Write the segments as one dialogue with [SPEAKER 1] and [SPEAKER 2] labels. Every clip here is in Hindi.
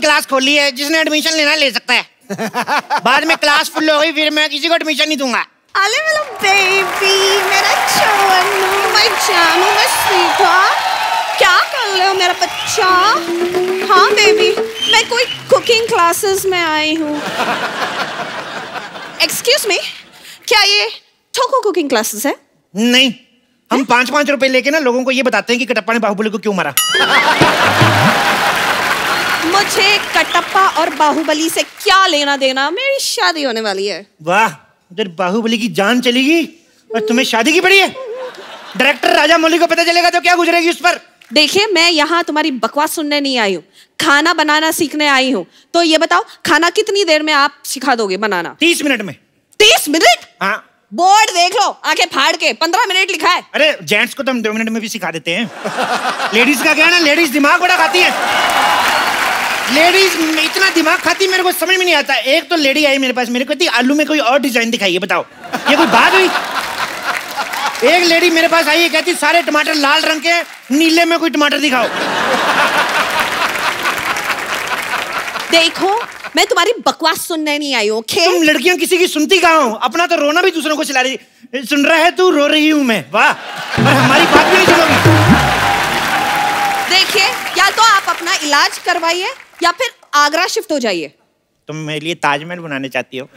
[SPEAKER 1] कुकिंग क्लास खोली है जिसने एडमिशन लेना ले सकता है। बाद में क्लास फुल हो गई फिर मैं किसी को एडमिशन नहीं दूँगा।
[SPEAKER 2] अले मेरा बेबी मेरा चवन्नू मैं जानू मैं स्वीटा क्या कर रहे हो मेरा बच्चा? हाँ बेबी मैं कोई कुकिंग क्लासेस में आई हूँ। एक्सक्यूज मी क्या ये ठोको कुकिंग क्लासेस है?
[SPEAKER 1] नहीं हम पाँच पाँच रुपए लेके ना लोगों को ये बताते हैं कि कटप्पा ने बाहुबली को क्यों मारा।
[SPEAKER 2] मुझे कटप्पा और बाहुबली से क्या लेना देना? मेरी शादी होने वाली है।
[SPEAKER 1] वाह उधर बाहुबली की जान चलेगी और तुम्हें शादी की पड़ी है। डायरेक्टर राजा मौली को पता चलेगा तो क्या गुजरेगी उस पर?
[SPEAKER 2] देखिए मैं यहाँ तुम्हारी बकवास सुनने नहीं आई हूँ। खाना बनाना सीखने आई हूँ। तो ये बताओ खाना कितनी देर में आप सिखा दोगे बनाना?
[SPEAKER 1] तीस मिनट में।
[SPEAKER 2] तीस मिनट?
[SPEAKER 1] हाँ।
[SPEAKER 2] बोर्ड देख लो आँखें फाड़ के पंद्रह मिनट लिखा है।
[SPEAKER 1] अरे जेंट्स को तो हम दो मिनट में भी सिखा देते हैं। लेडीज़ का क्या है ना लेडीज़ दिमाग बड़ा खाती है। लेडीज़ इतना दिमाग खाती है मेरे को समझ में नहीं आता। एक तो लेडी आई मेरे पास मेरे को कहती आलू में कोई और डिज़ाइन दिखाइए बताओ। ये कोई बात हुई? एक लेडी मेरे पास आई है कहती सारे टमाटर लाल रंग के नीले में कोई टमाटर दिखाओ।
[SPEAKER 2] देखो मैं तुम्हारी बकवास सुनने नहीं आई हूँ ओके
[SPEAKER 1] तुम लड़कियाँ किसी की सुनती कहाँ हो? अपना तो रोना भी दूसरों को चिल्ला रही सुन रहा है तू रो रही हूँ मैं। वाह। और हमारी बात भी नहीं सुनोगी।
[SPEAKER 2] देखिए या तो आप अपना इलाज करवाइए या फिर आगरा शिफ्ट हो जाइए।
[SPEAKER 1] तुम मेरे लिए ताजमहल बनाने चाहती हो?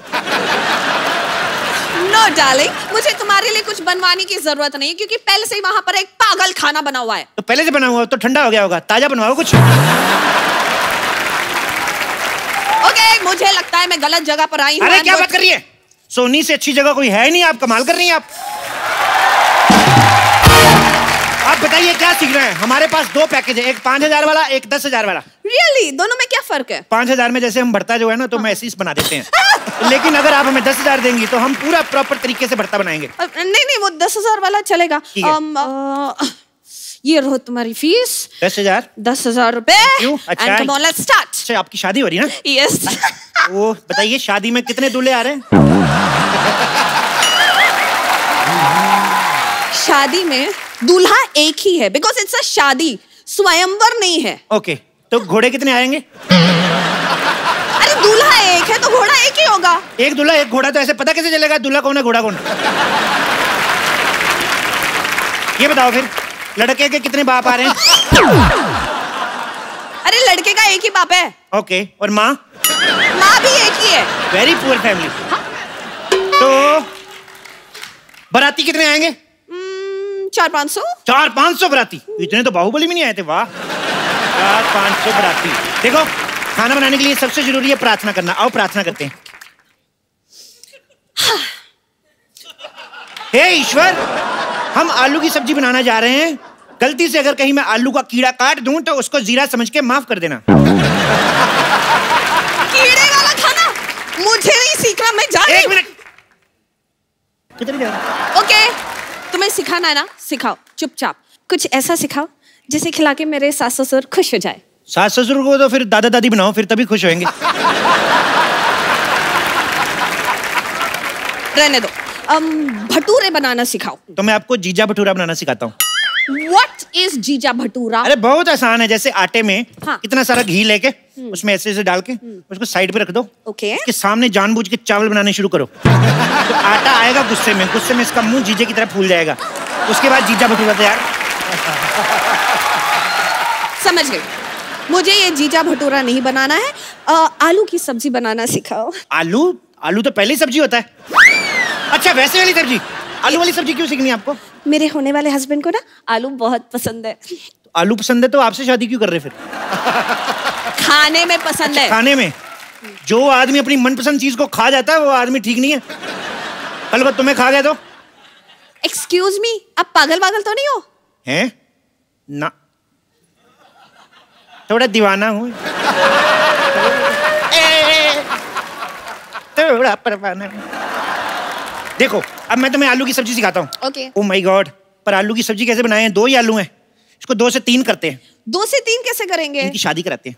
[SPEAKER 2] नो no, डार्लिंग मुझे तुम्हारे लिए कुछ बनवाने की ज़रूरत नहीं है क्योंकि पहले से ही वहाँ पर एक पागल खाना बना हुआ है।
[SPEAKER 1] तो पहले से बना हुआ तो ठंडा हो गया होगा। ताज़ा बनवाओ कुछ।
[SPEAKER 2] ओके okay, मुझे लगता है मैं गलत जगह पर आई हूँ
[SPEAKER 1] अरे क्या बात कर रही है? सोनी से अच्छी जगह कोई है नहीं आप कमाल कर रही हैं आप। बताइए क्या सीख रहे हैं? हमारे पास दो पैकेज है एक पाँच हज़ार वाला एक दस हज़ार वाला।
[SPEAKER 2] Really really? दोनों में क्या फ़र्क है?
[SPEAKER 1] पाँच हज़ार में जैसे हम भरता जो है ना तो ही। बना देते हैं। लेकिन अगर आप हमें दस हज़ार देंगी तो हम पूरा प्रॉपर तरीके से भरता बनाएँगे।
[SPEAKER 2] नहीं नहीं वो दस हज़ार वाला चलेगा।
[SPEAKER 1] है।
[SPEAKER 2] ये रहो तुम्हारी फ़ीस
[SPEAKER 1] दस हज़ार?
[SPEAKER 2] दस हज़ार रुपए?
[SPEAKER 1] अच्छा। है। अच्छा आपकी शादी हो रही है ना?
[SPEAKER 2] यस
[SPEAKER 1] वो बताइए शादी में कितने दूल्हे आ रहे हैं?
[SPEAKER 2] शादी में दूल्हा एक ही है बिकॉज़ इट्स अ शादी स्वयंवर नहीं है।
[SPEAKER 1] ओके okay, तो घोड़े कितने आएँगे?
[SPEAKER 2] अरे दूल्हा एक है तो घोड़ा एक ही होगा।
[SPEAKER 1] एक दूल्हा एक घोड़ा तो ऐसे पता कैसे चलेगा दूल्हा कौन है घोड़ा कौन ये बताओ फिर लड़के के कितने बाप आ रहे हैं?
[SPEAKER 2] अरे लड़के का एक ही बाप है।
[SPEAKER 1] ओके okay, और माँ?
[SPEAKER 2] माँ भी एक ही है।
[SPEAKER 1] वेरी पुअर फैमिली तो बराती कितने आएँगे?
[SPEAKER 2] चार पाँच सौ?
[SPEAKER 1] चार पाँच सौ बराती। इतने तो बाहुबली में नहीं आए थे वाह। चार पाँच सौ बराती। देखो खाना बनाने के लिए सबसे ज़रूरी है प्रार्थना करना। आओ प्रार्थना करते हैं। हे ईश्वर हम आलू की सब्ज़ी बनाना जा रहे हैं। गलती से अगर कहीं मैं आलू का कीड़ा काट दूँ तो उसको जीरा समझ के माफ़ कर देना।
[SPEAKER 2] कीड़े वाला खाना? मुझे नहीं सीखना मैं जा रही
[SPEAKER 1] एक मिनट। किधर जा रहा?
[SPEAKER 2] ओके। तुम्हें सिखाना है ना? सिखाओ चुपचाप। कुछ ऐसा सिखाओ जिसे खिला के मेरे सास ससुर खुश हो जाए।
[SPEAKER 1] सास ससुर को तो फिर दादा दादी बनाओ फिर तभी खुश होंगे।
[SPEAKER 2] रहने दो। भटूरे बनाना सिखाओ।
[SPEAKER 1] तो मैं आपको जीजा भटूरा बनाना सिखाता हूँ।
[SPEAKER 2] इज़ जीजा भटूरा।
[SPEAKER 1] अरे बहुत आसान है जैसे आटे में
[SPEAKER 2] हाँ।
[SPEAKER 1] इतना सारा घी लेके उसमें ऐसे ऐसे डाल के उसको साइड पे रख दो।
[SPEAKER 2] ओके।
[SPEAKER 1] उसके सामने जानबूझ के चावल बनाने शुरू करो। तो आटा आएगा गुस्से में गुस्से में इसका मुँह जीजे की तरह फूल जाएगा। उसके बाद जीजा भटूरा तैयार।
[SPEAKER 2] समझ गई। मुझे ये जीजा भटूरा नहीं बनाना है। आलू की सब्ज़ी बनाना सिखाओ।
[SPEAKER 1] आलू? आलू तो पहले सब्ज़ी होता है। अच्छा वैसे वाली सब्ज़ी। आलू वाली सब्ज़ी क्यों सीखनी है आपको?
[SPEAKER 2] मेरे होने वाले हस्बैंड को ना आलू बहुत पसंद है।
[SPEAKER 1] आलू पसंद है तो आपसे शादी क्यों कर रहे फिर?
[SPEAKER 2] खाने में पसंद है।
[SPEAKER 1] खाने में? जो आदमी अपनी मनपसंद चीज़ को खा जाता है वो आदमी ठीक नहीं है। कल वो तुम्हें खा गया तो?
[SPEAKER 2] एक्सक्यूज मी आप पागल पागल तो नहीं हो?
[SPEAKER 1] हैं? ना। थोड़ा दीवाना हूँ। थोड़ा परवाना हूँ। देखो अब मैं तुम्हें आलू की सब्ज़ी सिखाता हूँ।
[SPEAKER 2] ओके
[SPEAKER 1] ओ माय गॉड पर आलू की सब्ज़ी कैसे बनाए? हैं दो ही आलू हैं। इसको दो से तीन करते हैं।
[SPEAKER 2] दो से तीन कैसे करेंगे?
[SPEAKER 1] इनकी शादी कराते हैं।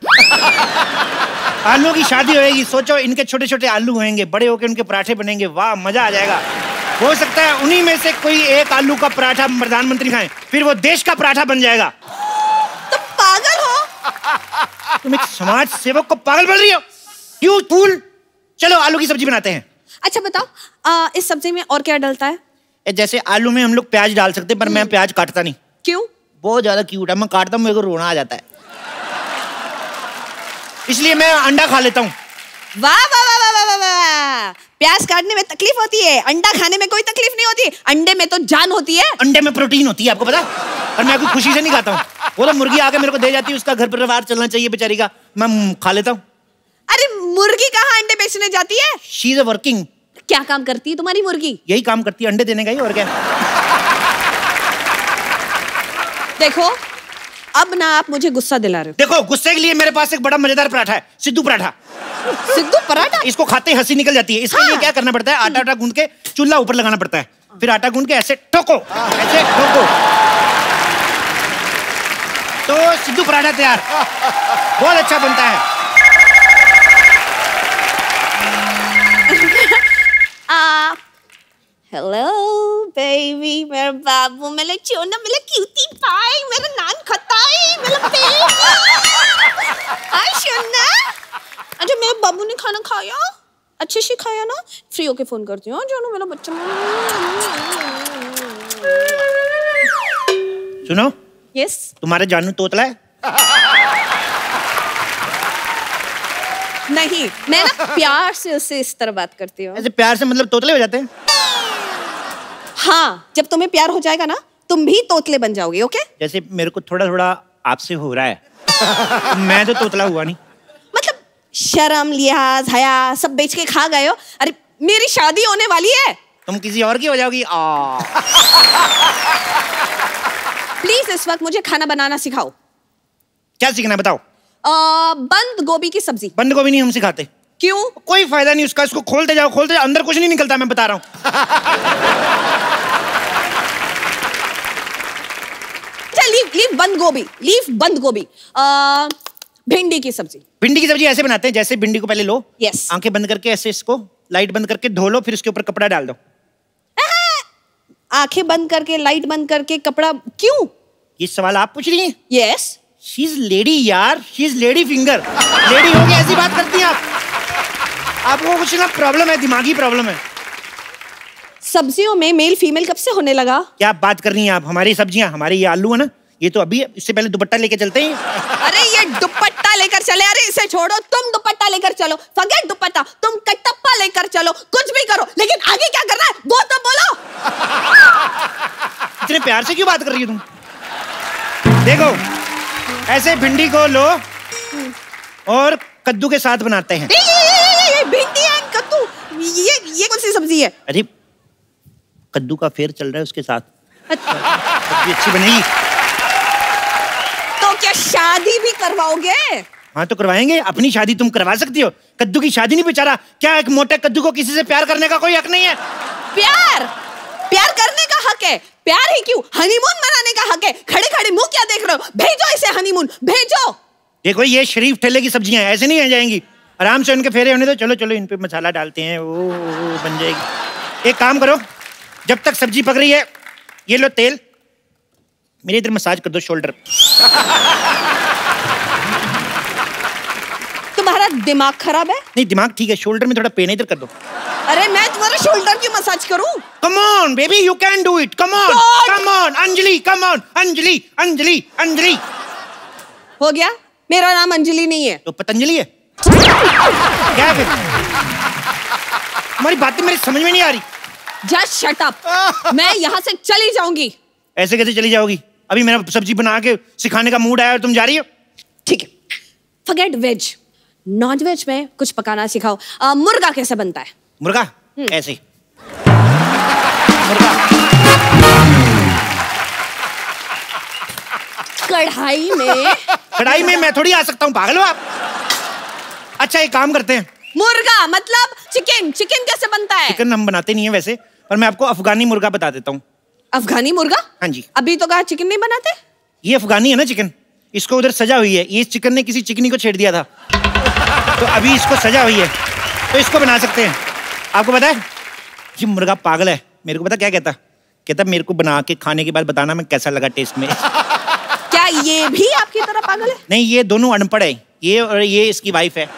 [SPEAKER 1] आलू की शादी होएगी। सोचो इनके छोटे छोटे आलू होंगे बड़े होके उनके पराठे बनेंगे। वाह मज़ा आ जाएगा। हो सकता है उन्हीं में से कोई एक आलू का पराठा प्रधानमंत्री खाएँ फिर वो देश का पराठा बन जाएगा।
[SPEAKER 2] तो पागल हो।
[SPEAKER 1] तुम एक समाज सेवक को पागल बन रही हो? यू फूल चलो आलू की सब्ज़ी बनाते हैं।
[SPEAKER 2] अच्छा बताओ आ, इस सब्ज़ी में और क्या डलता है?
[SPEAKER 1] जैसे आलू में हम लोग प्याज डाल सकते हैं पर मैं प्याज काटता नहीं।
[SPEAKER 2] क्यों?
[SPEAKER 1] बहुत ज़्यादा क्यूट है मैं काटता हूँ मेरे को रोना आ जाता है। इसलिए मैं अंडा खा लेता हूँ।
[SPEAKER 2] वाह वाह वाह वाह वाह वाह वाह। प्याज काटने में तकलीफ़ होती है अंडा खाने में कोई तकलीफ़ नहीं होती। अंडे में तो जान होती है।
[SPEAKER 1] अंडे में प्रोटीन होती है आपको पता? और मैं कोई खुशी से नहीं खाता हूँ। वो तो मुर्गी आके मेरे को दे जाती है उसका घर परिवार चलना चाहिए बेचारी का मैं खा लेता हूँ।
[SPEAKER 2] अरे मुर्गी कहाँ अंडे बेचने जाती है?
[SPEAKER 1] शी इज़ वर्किंग
[SPEAKER 2] क्या काम करती है तुम्हारी मुर्गी?
[SPEAKER 1] यही काम करती है अंडे देने का ही और क्या?
[SPEAKER 2] देखो अब ना आप मुझे गुस्सा दिला रहे हो।
[SPEAKER 1] देखो गुस्से के लिए मेरे पास एक बड़ा मज़ेदार पराठा है सिद्धू पराठा।
[SPEAKER 2] सिद्धू पराठा?
[SPEAKER 1] इसको खाते ही हँसी निकल जाती है। इसके
[SPEAKER 2] हाँ। लिए।
[SPEAKER 1] क्या करना पड़ता है? आटा आटा गूंद के चूल्हा ऊपर लगाना पड़ता है। फिर आटा गूंद के ऐसे ठोको ऐसे ठोको। तो सिद्धू पराठा तैयार। बहुत अच्छा बनता है।
[SPEAKER 2] आ हेलो बेबी मेरा बाबू मेरा चोना मेरा क्यूटी पाई मेरा नान खताई मेरा बेबी हाय सोना अच्छा मेरे बाबू ने खाना खाया? अच्छे से खाया ना? फ्री होके फ़ोन करती हूँ। जानो मेरा बच्चा
[SPEAKER 1] सुनो।
[SPEAKER 2] यस
[SPEAKER 1] तुम्हारे जानू तोतला है?
[SPEAKER 2] नहीं मैं ना प्यार से उससे इस तरह बात करती हूँ।
[SPEAKER 1] ऐसे प्यार से मतलब तोतले हो जाते हैं?
[SPEAKER 2] हाँ जब तुम्हें प्यार हो जाएगा ना तुम भी तोतले बन जाओगे ओके?
[SPEAKER 1] जैसे मेरे को थोड़ा थोड़ा आपसे हो रहा है। मैं तो तोतला हुआ नहीं।
[SPEAKER 2] मतलब शर्म लिहाज हया सब बेच के खा गए हो। अरे मेरी शादी होने वाली है।
[SPEAKER 1] तुम किसी और की हो जाओगी? आ।
[SPEAKER 2] प्लीज़ इस वक्त मुझे खाना बनाना सिखाओ।
[SPEAKER 1] क्या सीखना है बताओ।
[SPEAKER 2] आ, बंद गोभी की सब्ज़ी।
[SPEAKER 1] बंद गोभी नहीं हम सिखाते।
[SPEAKER 2] क्यों?
[SPEAKER 1] कोई फ़ायदा नहीं उसका इसको खोलते जाओ खोलते जाओ अंदर कुछ नहीं निकलता मैं बता रहा हूँ।
[SPEAKER 2] बंद गोभी लीव बंद गोभी। भिंडी की सब्ज़ी।
[SPEAKER 1] भिंडी की सब्ज़ी ऐसे बनाते हैं जैसे भिंडी को पहले लो
[SPEAKER 2] Yes.
[SPEAKER 1] आँखें बंद करके ऐसे इसको लाइट बंद करके धो लो फिर उसके ऊपर कपड़ा डाल दो।
[SPEAKER 2] आँखें बंद करके लाइट बंद करके कपड़ा क्यों?
[SPEAKER 1] ये सवाल आप पूछ रही हैं?
[SPEAKER 2] यस
[SPEAKER 1] शी इज़ लेडी यार she is lady finger lady हो गया ऐसी बात करती हैं आप। आपको कुछ ना प्रॉब्लम है दिमागी प्रॉब्लम है।
[SPEAKER 2] सब्जियों में मेल फीमेल कब से होने लगा?
[SPEAKER 1] क्या बात कर रही हैं आप? हमारी सब्ज़ियाँ हमारे ये आलू है ना ये तो अभी इससे पहले दुपट्टा लेके चलते हैं।
[SPEAKER 2] अरे ये दुपट्टा लेकर चले अरे इसे छोड़ो तुम दुपट्टा लेकर चलो। फगेट दुपट्टा तुम कटप्पा लेकर चलो कुछ भी करो लेकिन आगे क्या करना है? वो तो बोलो।
[SPEAKER 1] इतने प्यार से क्यों बात कर रही हो तुम? देखो ऐसे भिंडी को लो और कद्दू के साथ बनाते हैं।
[SPEAKER 2] भिंडी एंड कद्दू ये ये कौन सी सब्ज़ी है?
[SPEAKER 1] अरे कद्दू का फेर चल रहा है उसके साथ।
[SPEAKER 2] अच्छा,
[SPEAKER 1] सब्ज़ी अच्छी बनेगी।
[SPEAKER 2] तो क्या शादी भी करवाओगे?
[SPEAKER 1] हाँ तो करवाएँगे। अपनी शादी तुम करवा सकती हो। कद्दू की शादी नहीं बेचारा। क्या एक मोटे कद्दू को किसी से प्यार करने का कोई हक नहीं है?
[SPEAKER 2] प्यार? प्यार करने का हक है। प्यार ही क्यों? हनीमून मनाने का हक है। खड़े खड़े मुँह क्या देख रहे हो? भेजो इसे हनीमून भेजो।
[SPEAKER 1] देखो ये शरीफ ठेले की सब्ज़ियाँ ऐसे नहीं आ जाएँगी। आराम से उनके फेरे होने दो। चलो चलो इन पे मसाला डालते हैं। ओ, ओ, बन जाएगी। एक काम करो जब तक सब्ज़ी पक रही है ये लो तेल। मेरे इधर मसाज कर दो शोल्डर।
[SPEAKER 2] तुम्हारा दिमाग खराब है?
[SPEAKER 1] नहीं दिमाग ठीक है शोल्डर में थोड़ा पेन इधर कर दो।
[SPEAKER 2] अरे मैं तुम्हारा शोल्डर क्यों मसाज करूँ?
[SPEAKER 1] Come on baby you can do it come on come on Anjali come on Anjali Anjali Anjali
[SPEAKER 2] हो गया? मेरा नाम अंजलि नहीं है।
[SPEAKER 1] तो पतंजलि है? क्या फिर हमारी बातें मेरी समझ में नहीं आ रही।
[SPEAKER 2] जस्ट शट अप मैं यहाँ से चली जाऊँगी।
[SPEAKER 1] ऐसे कैसे चली जाओगी? अभी मेरा सब्ज़ी बना के सिखाने का मूड आया और तुम जा रही हो?
[SPEAKER 2] ठीक है। फॉरगेट वेज नॉन वेज में कुछ पकाना सिखाओ। अ, मुर्गा कैसे बनता है?
[SPEAKER 1] मुर्गा? ऐसे
[SPEAKER 2] कढ़ाई में
[SPEAKER 1] कढ़ाई में मैं थोड़ी आ सकता हूँ पागल हो आप? अच्छा एक काम करते हैं।
[SPEAKER 2] मुर्गा मतलब चिकन चिकन कैसे बनता है?
[SPEAKER 1] चिकन हम बनाते नहीं है वैसे पर मैं आपको अफगानी मुर्गा बता देता हूँ।
[SPEAKER 2] अफगानी मुर्गा?
[SPEAKER 1] हाँ जी।
[SPEAKER 2] अभी तो कहा चिकन नहीं बनाते?
[SPEAKER 1] ये अफगानी है ना चिकन इसको उधर सजा हुई है। ये चिकन ने किसी चिकनी को छेड़ दिया था। तो अभी इसको सजा हुई है। तो इसको बना सकते हैं। आपको पता है? ये मुर्गा पागल है। मेरे को पता क्या कहता? कहता मेरे को बना के खाने के बाद बताना मैं कैसा लगा टेस्ट में।
[SPEAKER 2] क्या ये भी आपकी तरह पागल है?
[SPEAKER 1] नहीं ये दोनों अनपढ़ है। ये और ये इसकी वाइफ है।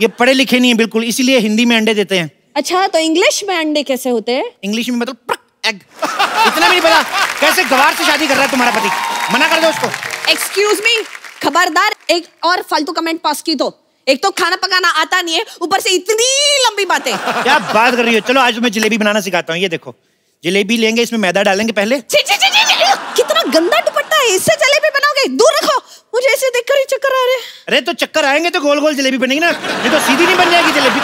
[SPEAKER 1] ये पढ़े लिखे नहीं है बिल्कुल इसीलिए हिंदी में अंडे देते हैं।
[SPEAKER 2] अच्छा तो इंग्लिश में अंडे कैसे होते हैं?
[SPEAKER 1] इंग्लिश में मतलब एग इतना भी नहीं पता। कैसे गवार से शादी कर रहा है तुम्हारा पति? मना कर दो उसको।
[SPEAKER 2] एक्सक्यूज मी खबरदार एक और फालतू कमेंट पास की तो। एक तो खाना पकाना आता नहीं है ऊपर से इतनी लंबी बातें।
[SPEAKER 1] क्या बात कर रही हो? चलो आज मैं जलेबी बनाना सिखाता हूँ ये देखो। जलेबी लेंगे इसमें मैदा डालेंगे पहले।
[SPEAKER 2] छी, छी, छी, छी, छी, कितना गंदा दुपट्टा है इससे जलेबी बनाओगे? दूर रखो। मुझे ऐसे देखकर ही चक्कर आ रहे
[SPEAKER 1] अरे तो चक्कर आएँगे तो गोल गोल जलेबी बनेगी ना। ये तो सीधी नहीं बन जाएगी जलेबी।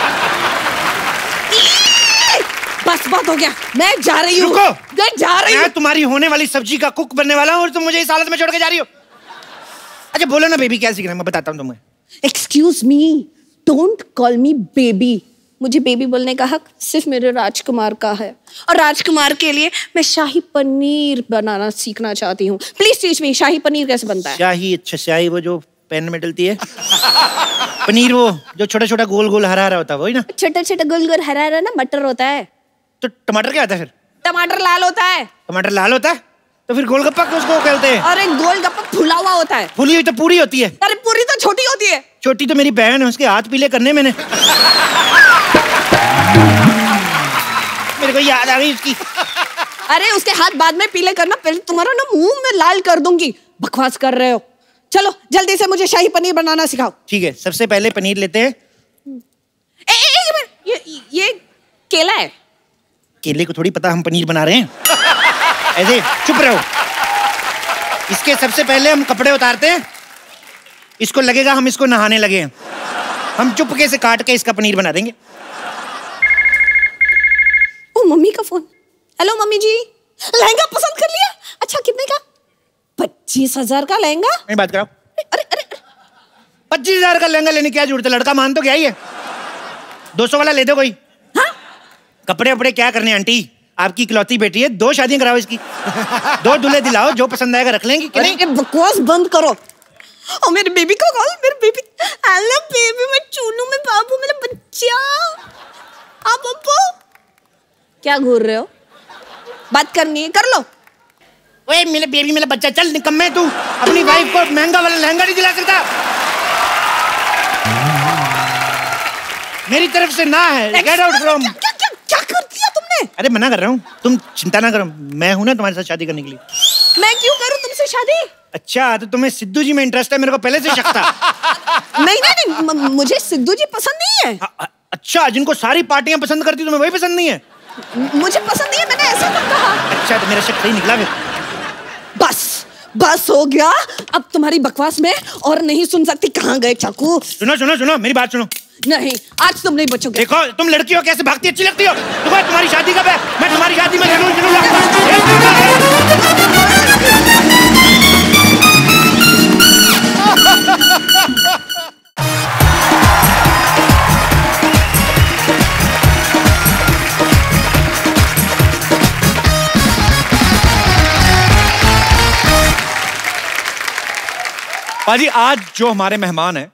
[SPEAKER 2] बस बात हो गया। मैं जा रही हूँ। मैं जा रही हूँ।
[SPEAKER 1] तुम्हारी होने वाली सब्ज़ी का कुक बनने वाला हूँ और तुम मुझे इस हालत में छोड़ के जा रही हो। अच्छा बोलो ना बेबी क्या सीखना है? मैं बताता हूँ तुम्हें।
[SPEAKER 2] Excuse me don't call me baby मुझे बेबी बोलने का हक सिर्फ़ मेरे राजकुमार का है। और राजकुमार के लिए मैं शाही पनीर बनाना सीखना चाहती हूँ। Please teach me shahi paneer कैसे बनता है?
[SPEAKER 1] शाही अच्छा शाही वो जो पैन में डलती है। पनीर वो जो छोटा छोटा गोल गोल हरा हरा होता है वही ना?
[SPEAKER 2] छोटा छोटा गोल गोल हरा हरा ना मटर होता है।
[SPEAKER 1] तो टमाटर क्या होता है फिर?
[SPEAKER 2] टमाटर लाल होता है।
[SPEAKER 1] टमाटर लाल होता है? तो फिर गोलगप्पा उसको कहते हैं?
[SPEAKER 2] और एक गोल गप्पा फुला हुआ होता है।
[SPEAKER 1] फूली हुई तो पूरी होती है।
[SPEAKER 2] अरे पूरी तो छोटी होती है।
[SPEAKER 1] छोटी तो मेरी बहन है उसके हाथ पीले करने मैंने। मेरे को याद आ गई उसकी।
[SPEAKER 2] अरे उसके हाथ बाद में पीले करना पहले तुम्हारा ना मुँह में लाल कर दूँगी। बकवास कर रहे हो। चलो जल्दी से मुझे शाही पनीर बनाना सिखाओ।
[SPEAKER 1] ठीक है सबसे पहले पनीर लेते हैं।
[SPEAKER 2] ए, ए, मिनट, ये ये केला है।
[SPEAKER 1] केले को थोड़ी पता हम पनीर बना रहे हैं। ऐसे चुप रहो। इसके सबसे पहले हम कपड़े उतारते हैं। इसको लगेगा हम इसको नहाने लगे हैं। हम चुपके से काट के इसका पनीर बना देंगे।
[SPEAKER 2] ओ मम्मी का phone. Hello mummy ji. Lehenga पसंद कर लिया? अच्छा कितने का? पच्चीस हज़ार का लहंगा?
[SPEAKER 1] मेरी बात कराओ।
[SPEAKER 2] अरे अरे अरे,
[SPEAKER 1] पच्चीस हज़ार का लहंगा लेने क्या ज़रूरत है? लड़का मान तो क्या ही है। दो सौ वाला ले दो कोई।
[SPEAKER 2] हाँ?
[SPEAKER 1] कपड़े वपड़े क्या करने आंटी? आपकी इकलौती बेटी है दो शादियाँ कराओ इसकी। दो दूल्हे दिलाओ जो पसंद आएगा रख लेंगे कि नहीं?
[SPEAKER 2] बकवास बंद करो। और मेरे बेबी को कॉल मेरे बेबी। हेलो बेबी मैं चूनू में बाबू मेरा बच्चा। आप पप्पू क्या घूर रहे हो? बात करनी है कर लो।
[SPEAKER 1] ओए मेरे बेबी मेरा बच्चा चल निकम्मे तू। अपनी वाइफ को महँगा वाला लहंगा नहीं दिला सकता। मेरी तरफ़ से ना है गेट आउट फ्रॉम
[SPEAKER 2] क्या क्या क्या क्या कर दिया तुमने
[SPEAKER 1] अरे मना कर रहा हूँ। तुम चिंता ना करो। मैं हूँ ना तुम्हारे साथ शादी करने के लिए।
[SPEAKER 2] मैं क्यों करूँ तुमसे शादी?
[SPEAKER 1] अच्छा तो तुम्हें सिद्धू जी में इंटरेस्ट है मेरे को पहले से शक था।
[SPEAKER 2] नहीं नहीं नहीं मुझे सिद्धू जी पसंद नहीं है।
[SPEAKER 1] अच्छा जिनको सारी पार्टियाँ पसंद करती तुम्हें वही पसंद नहीं है?
[SPEAKER 2] मुझे पसंद नहीं है मैंने ऐसा कब कहा।
[SPEAKER 1] अच्छा तो मेरा शक सही निकला फिर।
[SPEAKER 2] बस बस हो गया। अब तुम्हारी बकवास में और नहीं सुन सकती। कहाँ गए चाकू?
[SPEAKER 1] सुनो सुनो सुनो मेरी बात सुनो।
[SPEAKER 2] नहीं आज तुम नहीं बचोगे।
[SPEAKER 1] देखो तुम लड़की हो कैसे भागती अच्छी लगती हो? देखो तुम्हारी शादी कब है? मैं तुम्हारी शादी में ज़रूर ज़रूर आऊँगा। पाजी आज जो हमारे मेहमान हैं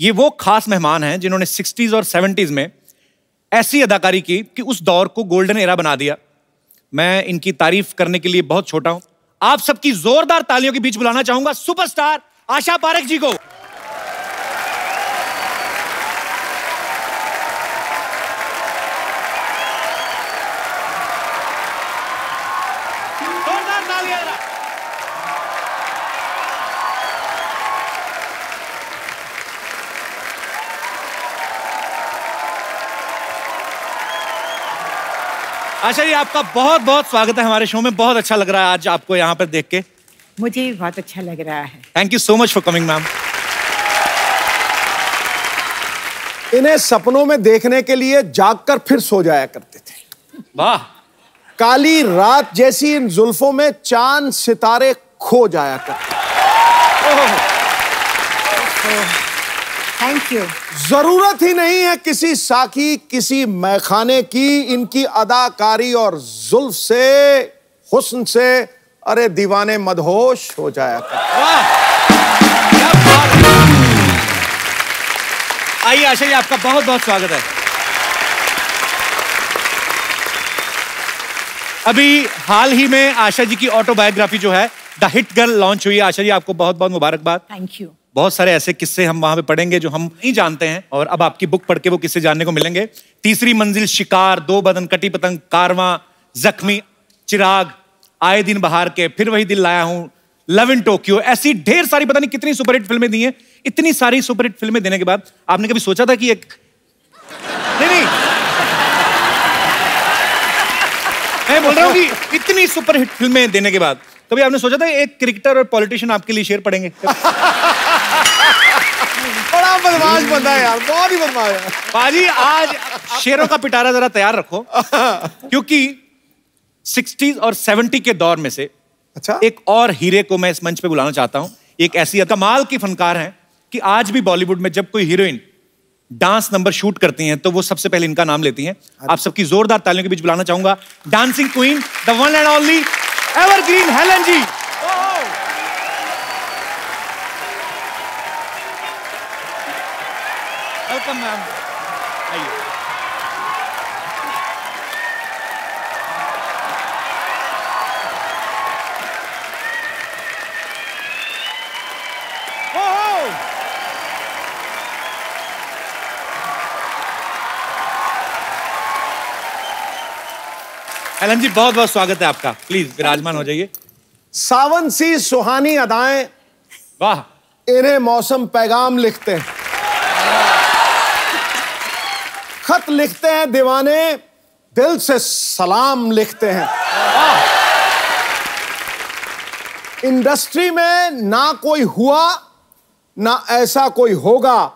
[SPEAKER 1] ये वो खास मेहमान हैं जिन्होंने 60s और 70s में ऐसी अदाकारी की कि उस दौर को गोल्डन एरा बना दिया। मैं इनकी तारीफ़ करने के लिए बहुत छोटा हूँ। आप सबकी जोरदार तालियों के बीच बुलाना चाहूँगा सुपरस्टार आशा पारेख जी को। आशा जी आपका बहुत बहुत स्वागत है हमारे शो में। बहुत अच्छा लग रहा है आज आपको यहाँ पर देख के।
[SPEAKER 3] मुझे भी बहुत अच्छा लग रहा है।
[SPEAKER 1] Thank you so much for coming ma'am
[SPEAKER 4] इन्हें सपनों में देखने के लिए जागकर फिर सो जाया करते थे।
[SPEAKER 1] वाह।
[SPEAKER 4] काली रात जैसी इन जुल्फों में चाँद सितारे खो जाया करते
[SPEAKER 3] थैंक यू
[SPEAKER 4] ज़रूरत ही नहीं है किसी साकी किसी मैखाने की इनकी अदाकारी और जुल्फ से हुस्न से अरे दीवाने मदहोश हो जाया।
[SPEAKER 1] आइए आशा जी आपका बहुत बहुत स्वागत है। अभी हाल ही में आशा जी की ऑटोबायोग्राफी जो है द हिट गर्ल लॉन्च हुई। है आशा जी आपको बहुत बहुत मुबारकबाद।
[SPEAKER 3] थैंक यू
[SPEAKER 5] बहुत सारे ऐसे किस्से हम वहाँ पे पढ़ेंगे जो हम नहीं जानते हैं, और अब आपकी बुक पढ़ के वो किस्से जानने को मिलेंगे। तीसरी मंजिल शिकार, दो बदन, कटी पतंग, कारवां, जख्मी, चिराग, आए दिन बहार के, फिर वही दिल लाया हूँ, लव इन टोक्यो। ऐसी ढेर सारी, पता नहीं कितनी सुपरहिट फ़िल्में दी हैं, इतनी सारी सुपरहिट फ़िल्में देने के बाद आपने कभी सोचा था कि एक नहीं नहीं। मैं बोल रहा हूँ कि इतनी सुपरहिट फ़िल्में देने के बाद, कभी आपने सोचा था एक क्रिकेटर और पॉलिटिशियन आपके लिए शेयर पढ़ेंगे
[SPEAKER 4] बदमाश बंदा है यार बहुत ही बदमाश है।
[SPEAKER 5] पाजी आज शेरों का पिटारा जरा तैयार रखो क्योंकि 60s और 70 के दौर में से
[SPEAKER 4] अच्छा।
[SPEAKER 5] एक और हीरे को मैं इस मंच पे बुलाना चाहता हूँ। एक ऐसी कमाल की फनकार हैं कि आज भी बॉलीवुड में जब कोई हीरोइन डांस नंबर शूट करती हैं तो वो सबसे पहले इनका नाम लेती हैं। आप सबकी जोरदार तालियों के बीच बुलाना चाहूँगा। Dancing queen the one and only evergreen Helen ji. Helen ji बहुत बहुत स्वागत है आपका। प्लीज़ विराजमान हो जाइए।
[SPEAKER 4] सावन सी सुहानी अदाएँ।
[SPEAKER 5] वाह।
[SPEAKER 4] इन्हें मौसम पैगाम लिखते हैं। खत लिखते हैं दीवाने दिल से सलाम लिखते हैं। इंडस्ट्री में ना कोई हुआ ना ऐसा कोई होगा।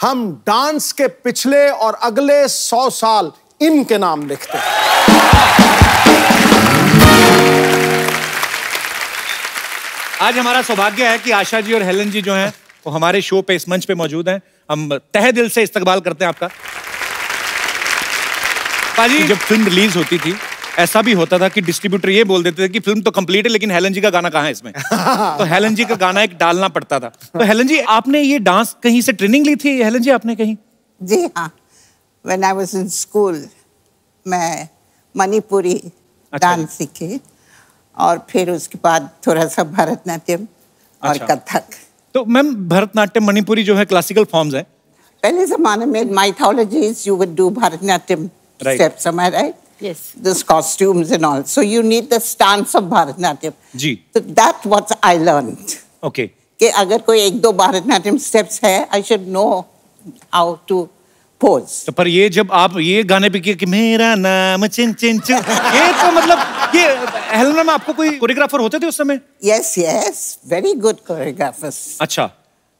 [SPEAKER 4] हम डांस के पिछले और अगले सौ साल इनके नाम लिखते हैं।
[SPEAKER 5] आज हमारा सौभाग्य है कि आशा जी और हेलन जी जो हैं वो हमारे शो पे इस मंच पे मौजूद हैं। हम तहे दिल से इस्तकबाल करते हैं आपका। पाजी जब फ़िल्म रिलीज़ होती थी ऐसा भी होता था कि डिस्ट्रीब्यूटर ये बोल देते थे कि फ़िल्म तो कंप्लीट है लेकिन हेलन जी का गाना कहाँ है इसमें? तो हेलन जी का गाना एक डालना पड़ता था। तो हेलन जी आपने ये डांस कहीं से ट्रेनिंग ली थी? हेलन जी आपने कहीं?
[SPEAKER 3] जी हाँ। When I was in school मैं मणिपुरी
[SPEAKER 5] अच्छा।
[SPEAKER 3] डांस सीखी। और फिर उसके बाद थोड़ा सा भरतनाट्यम और
[SPEAKER 5] अच्छा।
[SPEAKER 3] कथक।
[SPEAKER 5] तो मैम भरतनाट्यम मणिपुरी जो है क्लासिकल फॉर्म्स हैं।
[SPEAKER 3] पहले जमाने में mythologies you would do Bharatanatyam steps am I right?
[SPEAKER 6] Yes.
[SPEAKER 3] this costumes and all. So you need the stance of Bharatanatyam
[SPEAKER 5] जी।
[SPEAKER 3] So that what I learned.
[SPEAKER 5] Okay
[SPEAKER 3] कि अगर कोई एक दो भरतनाट्यम स्टेप्स है I should know how to pose
[SPEAKER 5] तो पर ये जब आप ये गाने पे किया कि मेरा नाम चिन चिन चिन ये तो मतलब ये एलन राम आपको कोई कोरियोग्राफर होते थे उस समय?
[SPEAKER 3] Yes yes very good choreographers
[SPEAKER 5] अच्छा।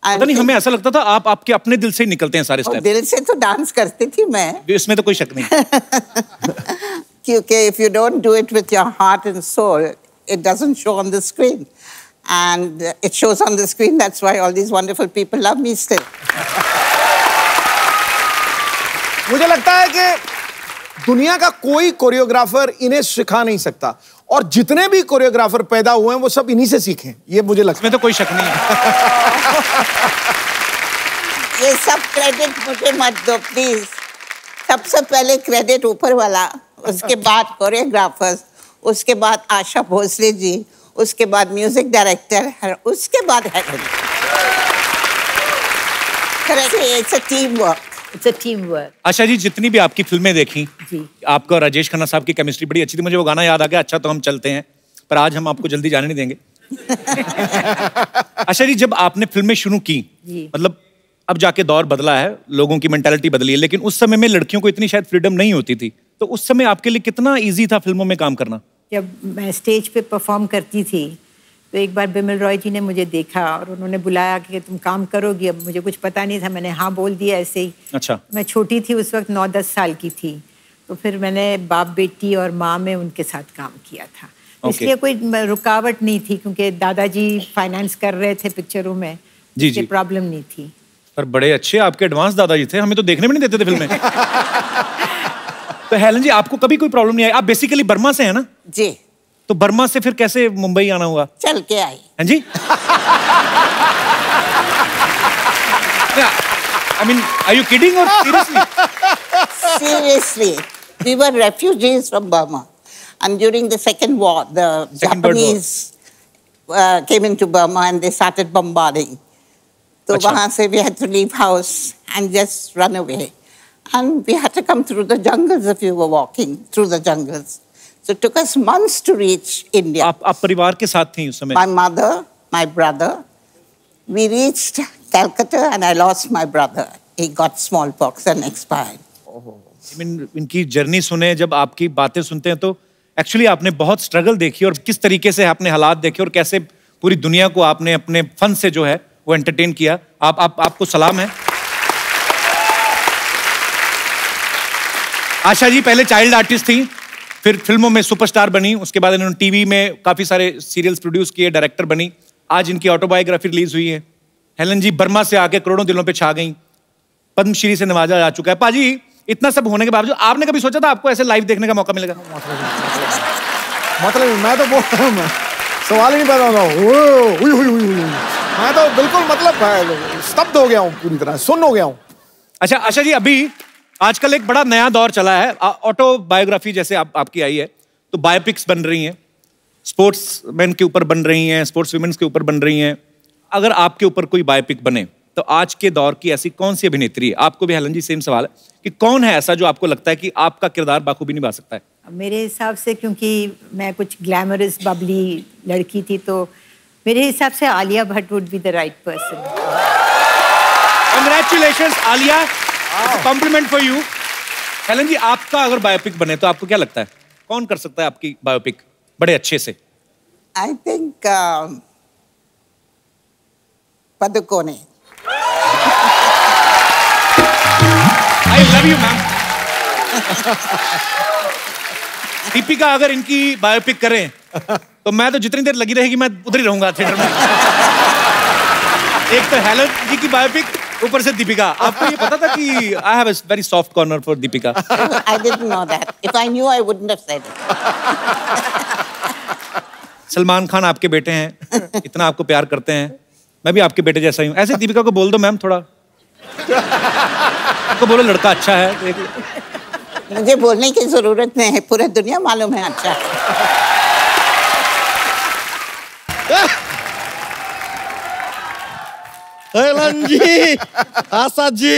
[SPEAKER 5] पता नहीं हमें ऐसा लगता था आप आपके अपने दिल से ही निकलते हैं सारे स्टेप
[SPEAKER 3] दिल से तो डांस करती थी मैं।
[SPEAKER 5] इसमें तो कोई शक नहीं।
[SPEAKER 3] क्योंकि if you don't do it with your heart and soul it doesn't show on the screen and it shows on the screen that's why all these wonderful people love me still
[SPEAKER 4] मुझे लगता है कि दुनिया का कोई कोरियोग्राफर इन्हें सिखा नहीं सकता। और जितने भी कोरियोग्राफर पैदा हुए हैं वो सब इन्हीं से सीखे ये मुझे लगता
[SPEAKER 5] इसमें तो कोई शक नहीं है।
[SPEAKER 3] ये सब क्रेडिट मुझे मत दो प्लीज़ सबसे पहले क्रेडिट ऊपर वाला उसके बाद कोरियोग्राफर्स उसके बाद आशा भोसले जी उसके बाद म्यूज़िक डायरेक्टर उसके बाद correct it's a team work
[SPEAKER 6] It's a teamwork.
[SPEAKER 5] Asha ji जितनी भी आपकी फ़िल्में देखी
[SPEAKER 6] जी।
[SPEAKER 5] आपका और राजेश खन्ना साहब की केमिस्ट्री बड़ी अच्छी थी मुझे वो गाना याद आ गया अच्छा तो हम चलते हैं पर आज हम आपको जल्दी जाने नहीं देंगे अच्छा जी जब आपने फ़िल्में शुरू की। मतलब अब जाके दौर बदला है लोगों की मेंटेलिटी बदली है लेकिन उस समय में लड़कियों को इतनी शायद फ्रीडम नहीं होती थी तो उस समय आपके लिए कितना ईजी था फ़िल्मों में काम करना
[SPEAKER 7] जब मैं स्टेज पे परफॉर्म करती थी तो एक बार बिमल रॉय जी ने मुझे देखा और उन्होंने बुलाया कि तुम काम करोगी? अब मुझे कुछ पता नहीं था मैंने हाँ बोल दिया ऐसे ही।
[SPEAKER 5] अच्छा।
[SPEAKER 7] मैं छोटी थी उस वक्त नौ दस साल की थी। तो फिर मैंने बाप बेटी और माँ में उनके साथ काम किया था।
[SPEAKER 5] Okay.
[SPEAKER 7] इसलिए कोई रुकावट नहीं थी क्योंकि दादाजी फाइनेंस कर रहे थे पिक्चरों में
[SPEAKER 5] जी, जी।
[SPEAKER 7] प्रॉब्लम नहीं थी।
[SPEAKER 5] पर बड़े अच्छे आपके एडवांस दादाजी थे हमें तो देखने में नहीं देते थे फ़िल्में तो हेलन जी आपको कभी कोई प्रॉब्लम नहीं आई? आप बेसिकली बर्मा से है ना?
[SPEAKER 3] जी।
[SPEAKER 5] तो बर्मा से फिर कैसे मुंबई आना हुआ
[SPEAKER 3] चल के आई
[SPEAKER 5] हैं जी I mean are you kidding और seriously
[SPEAKER 3] Seriously, we were refugees from Burma. And during the Second War, the
[SPEAKER 5] Second World War.
[SPEAKER 3] Uh, came into Burma and they started bombarding. तो
[SPEAKER 5] अच्छा।
[SPEAKER 3] वहाँ से we had to leave house and just run away and we had to come through the jungles if you were walking through so it took us months to reach India
[SPEAKER 5] आप आप परिवार के साथ थी उस समय
[SPEAKER 3] my mother, my brother. We reached Calcutta and I lost my brother. He got smallpox and expired.
[SPEAKER 5] I mean, इनकी जर्नी सुने जब आपकी बातें सुनते हैं तो एक्चुअली आपने बहुत स्ट्रगल देखी और किस तरीके से आपने हालात देखे और कैसे पूरी दुनिया को आपने अपने फन से जो है वो एंटरटेन किया आप आप आपको सलाम है आशा जी पहले चाइल्ड आर्टिस्ट थी फिर फ़िल्मों में सुपरस्टार बनी उसके बाद इन्होंने टीवी में काफ़ी सारे सीरियल्स प्रोड्यूस किए डायरेक्टर बनी। आज इनकी ऑटोबायोग्राफी रिलीज़ हुई है। हेलन जी बर्मा से आके करोड़ों दिलों पे छा गई। पद्मश्री से नवाजा जा चुका है। पाजी इतना सब होने के बावजूद आपने कभी सोचा था आपको ऐसे लाइव देखने का मौका मिलेगा?
[SPEAKER 4] मतलब मैं तो बोल रहा हूँ मैं सवाल ही नहीं पैदा मैं तो बिल्कुल मतलब स्तब्ध हो गया हूँ पूरी तरह सुन हो गया हूँ।
[SPEAKER 5] अच्छा अच्छा जी अभी आजकल एक बड़ा नया दौर चला है। ऑटोबायोग्राफी जैसे आप, आपकी आई है तो बायोपिक्स बन रही हैं स्पोर्ट्स मैन के ऊपर बन रही हैं स्पोर्ट्स वुमेन्स के ऊपर बन रही हैं। अगर आपके ऊपर कोई बायोपिक बने तो आज के दौर की ऐसी कौन सी अभिनेत्री है? आपको भी हेलन जी सेम सवाल है कि कौन है ऐसा जो आपको लगता है कि आपका किरदार बाखूबी निभा सकता है?
[SPEAKER 7] मेरे हिसाब से क्योंकि मैं कुछ ग्लैमरस बबली लड़की थी तो मेरे हिसाब से Alia Bhatt would be the right person
[SPEAKER 5] congratulation Alia. Compliment for you Helen ji आपका अगर बायोपिक बने तो आपको क्या लगता है? कौन कर सकता है आपकी बायोपिक बड़े अच्छे से?
[SPEAKER 3] I think um, Padukone.
[SPEAKER 5] I love you ma'am Deepika अगर इनकी बायोपिक करें तो मैं तो जितनी देर लगी रहेगी मैं उधर ही रहूँगा थिएटर में। एक तो हेलन जी की बायोपिक ऊपर से दीपिका। आपको ये पता था कि I have very soft corner for Deepika?
[SPEAKER 3] I didn't know that. If I knew, I wouldn't have said it.
[SPEAKER 5] Salman Khan आपके बेटे हैं। इतना आपको प्यार करते हैं। मैं भी आपके बेटे जैसा ही हूँ। ऐसे दीपिका को बोल दो मैम थोड़ा। आपको बोलो लड़का अच्छा है
[SPEAKER 3] मुझे बोलने की ज़रूरत नहीं है। पूरे दुनिया मालूम है अच्छा
[SPEAKER 8] हेलन जी आशा जी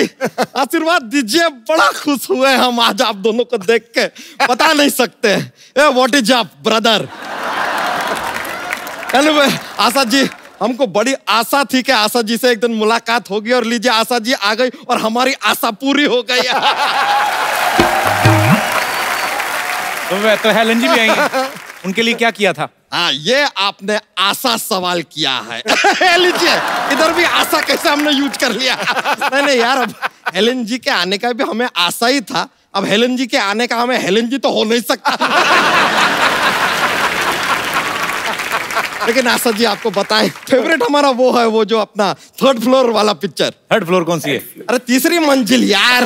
[SPEAKER 8] आशीर्वाद दीजिए बड़ा खुश हुए हम आज आप दोनों को देख के। बता नहीं सकते। ए what is up brother anyway, Asha ji हमको बड़ी आशा थी कि आशा जी से एक दिन मुलाकात होगी और लीजिए आशा जी आ गई और हमारी आशा पूरी हो गई
[SPEAKER 5] तो, तो हेलन जी भी आई उनके लिए क्या किया था?
[SPEAKER 8] हाँ ये आपने आशा सवाल किया है। लीजिए इधर भी आशा कैसे हमने यूज़ कर लिया? नहीं नहीं यार अब हेलन जी के आने का भी हमें आशा ही था। अब हेलन जी के आने का हमें हेलन जी तो हो नहीं सकता। लेकिन आशा जी आपको बताएँ फेवरेट हमारा वो है वो जो अपना थर्ड फ्लोर वाला पिक्चर
[SPEAKER 5] थर्ड फ्लोर कौन सी है?
[SPEAKER 8] अरे तीसरी मंजिल यार।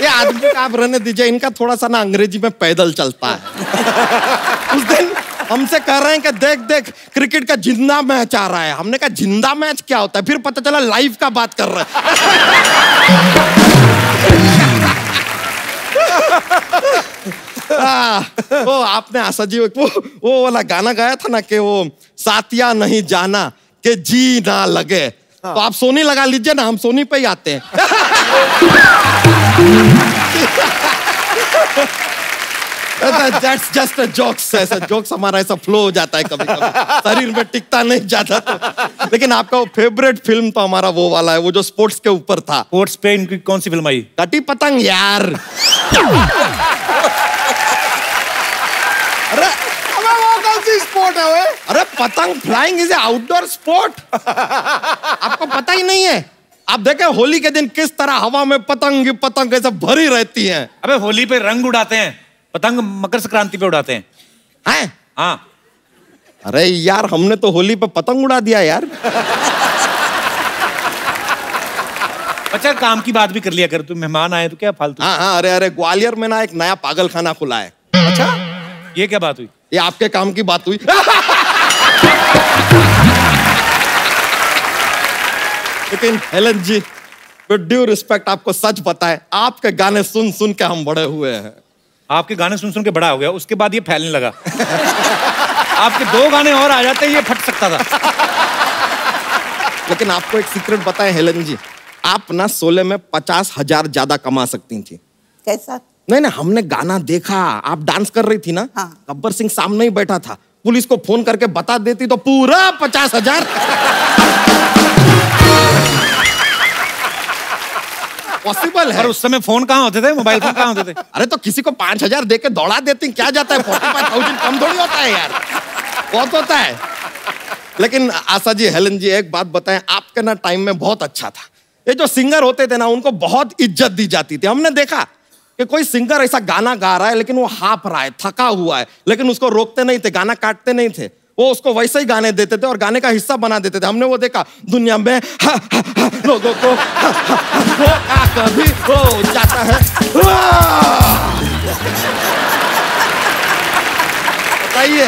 [SPEAKER 8] ये आदमी का आप रहने दीजिए इनका थोड़ा सा ना अंग्रेज़ी में पैदल चलता है। उस दिन हमसे कह रहे हैं कि देख देख क्रिकेट का ज़िंदा मैच आ रहा है। हमने कहा ज़िंदा मैच क्या होता है? फिर पता चला लाइव का बात कर रहे हैं। आ, वो आपने आशा जी वो वो वाला गाना गाया था ना कि वो सातिया नहीं जाना कि जी ना लगे। तो आप सोनी लगा लीजिए ना हम सोनी पे ही आते हैं। a jokes ऐसा जोक्स हमारा ऐसा फ्लो हो जाता है कभी कभी शरीर में टिकता नहीं जाता तो। लेकिन आपका वो फेवरेट फ़िल्म तो हमारा वो वाला है वो जो स्पोर्ट्स के ऊपर था।
[SPEAKER 5] स्पोर्ट्स पे इनकी कौन सी फ़िल्म आई?
[SPEAKER 8] कटी पतंग यार अरे
[SPEAKER 4] अबे वो कौन सी स्पोर्ट है वे?
[SPEAKER 8] अरे पतंग flying is a outdoor sport आपको पता ही नहीं है। आप देखें होली के दिन किस तरह हवा में पतंग पतंग ऐसे भरी रहती हैं।
[SPEAKER 5] अबे होली पे रंग उड़ाते हैं। पतंग मकर संक्रांति पे उड़ाते हैं।
[SPEAKER 8] हैं?
[SPEAKER 5] हाँ।
[SPEAKER 8] अरे यार हमने तो होली पे पतंग उड़ा दिया यार।
[SPEAKER 5] अच्छा काम की बात भी कर लिया कर तू मेहमान आए तो क्या फालतू?
[SPEAKER 8] हाँ हाँ अरे अरे ग्वालियर में ना एक नया पागल खाना खुला है।
[SPEAKER 5] अच्छा? ये क्या बात हुई?
[SPEAKER 8] ये आपके काम की बात हुई। लेकिन Helen ji with due respect आपको सच पता है आपके गाने सुन सुन के हम बड़े हुए हैं।
[SPEAKER 5] आपके गाने सुन सुन के बड़ा हो गया उसके बाद ये फैलने लगा।
[SPEAKER 1] आपके दो गाने और आ जाते ये फट सकता था।
[SPEAKER 8] लेकिन आपको एक सीक्रेट बताएँ हेलन जी आप ना सोले में पचास हज़ार ज़्यादा कमा सकती थी।
[SPEAKER 3] कैसा?
[SPEAKER 8] नहीं नहीं हमने गाना देखा आप डांस कर रही थी ना?
[SPEAKER 3] हाँ।
[SPEAKER 8] गब्बर सिंह सामने ही बैठा था। पुलिस को फ़ोन करके बता देती तो पूरा पचास हज़ार। पॉसिबल है।
[SPEAKER 1] और उस समय फ़ोन कहाँ होते थे? मोबाइल फ़ोन कहाँ होते थे?
[SPEAKER 8] अरे तो किसी को पाँच हज़ार दे के दौड़ा देती क्या जाता है? फोर्टी फाइव थाउज़ेंड कम थोड़ी होता है यार। बहुत होता है। लेकिन आशा जी हेलन जी एक बात बताएँ आपके ना टाइम में बहुत अच्छा था। ये जो सिंगर होते थे ना उनको बहुत इज़्ज़त दी जाती थी। हमने देखा कि कोई सिंगर ऐसा गाना गा रहा है, लेकिन वो हाफ़ रहा है, थका हुआ है, लेकिन उसको रोकते नहीं थे, गाना काटते नहीं थे। वो उसको वैसे ही गाने देते थे और गाने का हिस्सा बना देते थे। हमने वो देखा, दुनिया में लोगों को कभी हो जाता है। बताइए।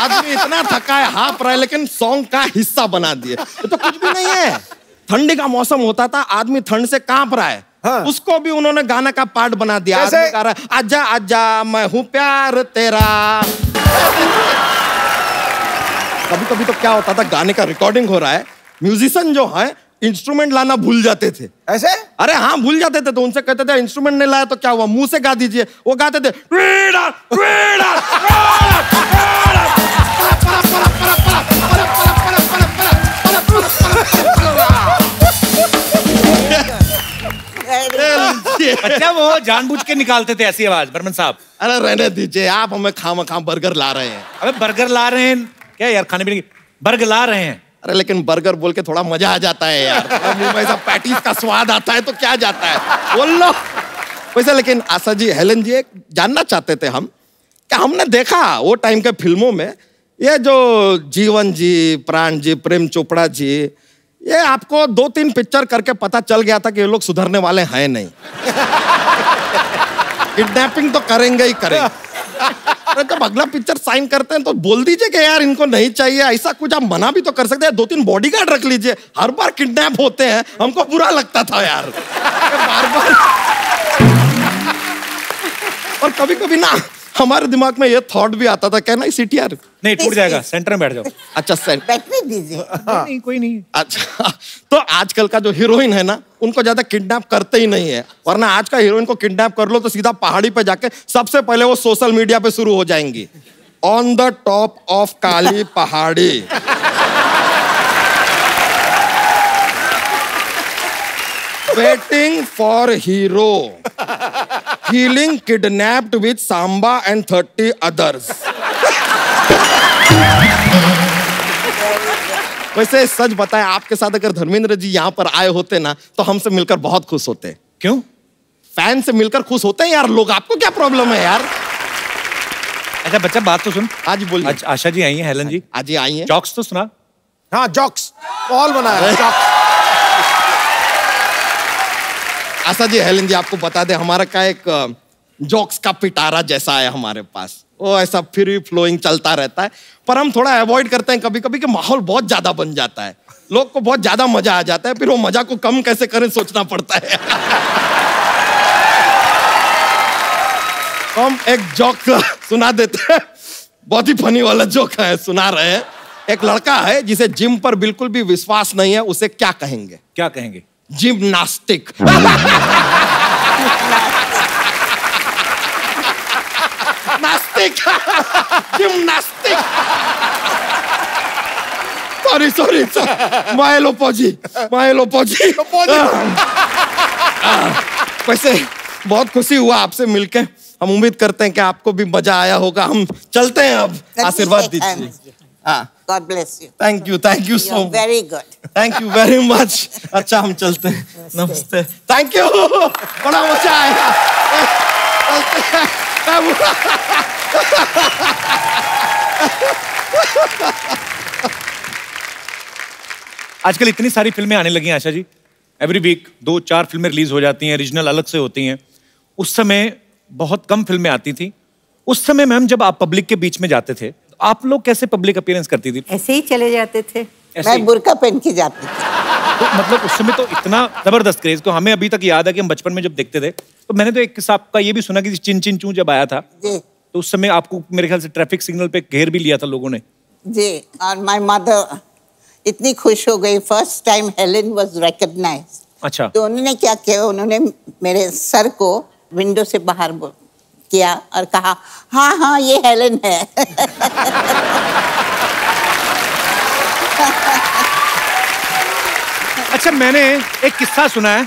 [SPEAKER 8] आदमी इतना थका है हाफ़ रहा है लेकिन सॉन्ग का हिस्सा बना दिए तो कुछ भी नहीं है ठंडी का मौसम होता था आदमी ठंड से काँप रहा है
[SPEAKER 4] हाँ।
[SPEAKER 8] उसको भी उन्होंने गाना का पार्ट बना दिया है आजा आजा मैं हूँ प्यार तेरा कभी कभी तो क्या होता था गाने का रिकॉर्डिंग हो रहा है म्यूजिशियन जो है इंस्ट्रूमेंट लाना भूल जाते थे
[SPEAKER 4] ऐसे
[SPEAKER 8] अरे हाँ भूल जाते थे तो उनसे कहते थे इंस्ट्रूमेंट नहीं लाया तो क्या हुआ मुँह से गा दीजिए वो गाते थे "वीणा, वीणा, वीणा,
[SPEAKER 1] अच्छा वो जानबूझ के निकालते थे ऐसी आवाज़ बर्मन साहब।
[SPEAKER 8] अरे रहने दीजिए आप हमें खाम खाम बर्गर ला रहे हैं।
[SPEAKER 1] अबे बर्गर ला रहे हैं? क्या यार खाने पीने की बर्गर ला रहे हैं?
[SPEAKER 8] अरे लेकिन बर्गर बोल के थोड़ा मज़ा आ जाता है यार। मुँह में पैटीज का स्वाद आता है तो क्या जाता है? बोल। लो वैसे लेकिन आशा जी हेलन जी जानना चाहते थे हम कि हमने देखा वो टाइम के फ़िल्मों में ये जो जीवन जी प्राण जी प्रेम चोपड़ा जी ये आपको दो तीन पिक्चर करके पता चल गया था कि ये लोग सुधरने वाले हैं नहीं। किडनैपिंग तो करेंगे ही करेंगे। जब अगला पिक्चर साइन करते हैं तो बोल दीजिए कि यार इनको नहीं चाहिए, ऐसा कुछ आप मना भी तो कर सकते हैं। दो तीन बॉडीगार्ड रख लीजिए। हर बार किडनैप होते हैं। हमको बुरा लगता था यार। बार बार और कभी कभी ना हमारे दिमाग में ये थॉट भी आता था कहना सिटी यार
[SPEAKER 1] नहीं टूट जाएगा सेंटर में बैठ जाओ।
[SPEAKER 8] अच्छा सेंट
[SPEAKER 3] बैठने दीजिए।
[SPEAKER 1] नहीं कोई नहीं।
[SPEAKER 8] अच्छा तो आजकल का जो हीरोइन है ना उनको ज़्यादा किडनैप करते ही नहीं है। वरना आज का हीरोइन को किडनैप कर लो तो सीधा पहाड़ी पे जाके सबसे पहले वो सोशल मीडिया पे शुरू हो जाएँगी। On the top of Kali Pahadi. Waiting for hero feeling kidnapped with Sambha and thirty others वैसे सच बताएँ आपके साथ अगर धर्मेंद्र जी यहाँ पर आए होते ना तो हमसे मिलकर बहुत खुश होते।
[SPEAKER 1] क्यों?
[SPEAKER 8] फ़ैन से मिलकर खुश होते हैं यार लोग आपको क्या प्रॉब्लम है यार?
[SPEAKER 1] अच्छा बच्चा बात तो सुन।
[SPEAKER 8] आज बोलिए।
[SPEAKER 1] आज आशा जी आई हैं हेलन जी।
[SPEAKER 8] आज ही आई हैं
[SPEAKER 1] जॉक्स तो सुना?
[SPEAKER 4] हाँ जॉक्स पॉल बनाया है, जॉक्स
[SPEAKER 8] आशा जी, हेलन जी आपको बता दें, हमारा का एक जॉक्स का पिटारा जैसा है हमारे पास। वो ऐसा फ्री फ्लोइंग चलता रहता है, पर हम थोड़ा अवॉइड करते हैं कभी कभी कि माहौल बहुत ज़्यादा बन जाता है। लोग को बहुत ज़्यादा मज़ा आ जाता है, फिर वो मज़ा को कम कैसे करें सोचना पड़ता है। हम एक जोक सुना देते हैं। बहुत ही फनी वाला जोक है, सुना रहे हैं। एक लड़का है जिसे जिम पर बिल्कुल भी विश्वास नहीं है, उसे क्या कहेंगे?
[SPEAKER 1] क्या कहेंगे?
[SPEAKER 8] जिम्नास्टिक नास्तिक जिम्नास्टिक सॉरी सॉरी मायलो पौजी मायलो पौजी वैसे बहुत खुशी हुआ आपसे मिलके। हम उम्मीद करते हैं कि आपको भी मज़ा आया होगा। हम चलते हैं अब। आशीर्वाद दीजिए। हाँ
[SPEAKER 3] God bless you
[SPEAKER 8] thank you thank you so
[SPEAKER 3] very good
[SPEAKER 8] thank you very much अच्छा हम चलते हैं नमस्ते थैंक यू बड़ा मज़ा आया
[SPEAKER 1] आजकल इतनी सारी फ़िल्में आने लगी हैं आशा जी। एवरी वीक दो चार फ़िल्में रिलीज़ हो जाती हैं रीजनल अलग से होती हैं। उस समय बहुत कम फ़िल्में आती थी। उस समय मैम जब आप पब्लिक के बीच में जाते थे आप लोग कैसे पब्लिक अपीयरेंस करती थी?
[SPEAKER 7] ऐसे ही चले जाते थे।
[SPEAKER 3] मैं बुरका पहन के जाती थी।
[SPEAKER 5] तो मतलब उस समय तो इतना ज़बरदस्त क्रेज को हमें अभी तक याद है कि हम बचपन में जब देखते थे तो मैंने तो एक किस्सा आपका ये भी सुना कि चिन चिन चू जब आया था तो उस समय आपको मेरे ख्याल से ट्रैफ़िक सिग्नल पे घेर भी लिया था लोगों ने।
[SPEAKER 3] जी और माय मदर इतनी खुश हो गई। First time Helen was recognize
[SPEAKER 5] अच्छा।
[SPEAKER 3] तो उन्होंने क्या किया? उन्होंने मेरे सर को विंडो से बाहर किया और कहा हाँ हाँ ये हेलेन है।
[SPEAKER 5] अच्छा मैंने एक किस्सा सुना है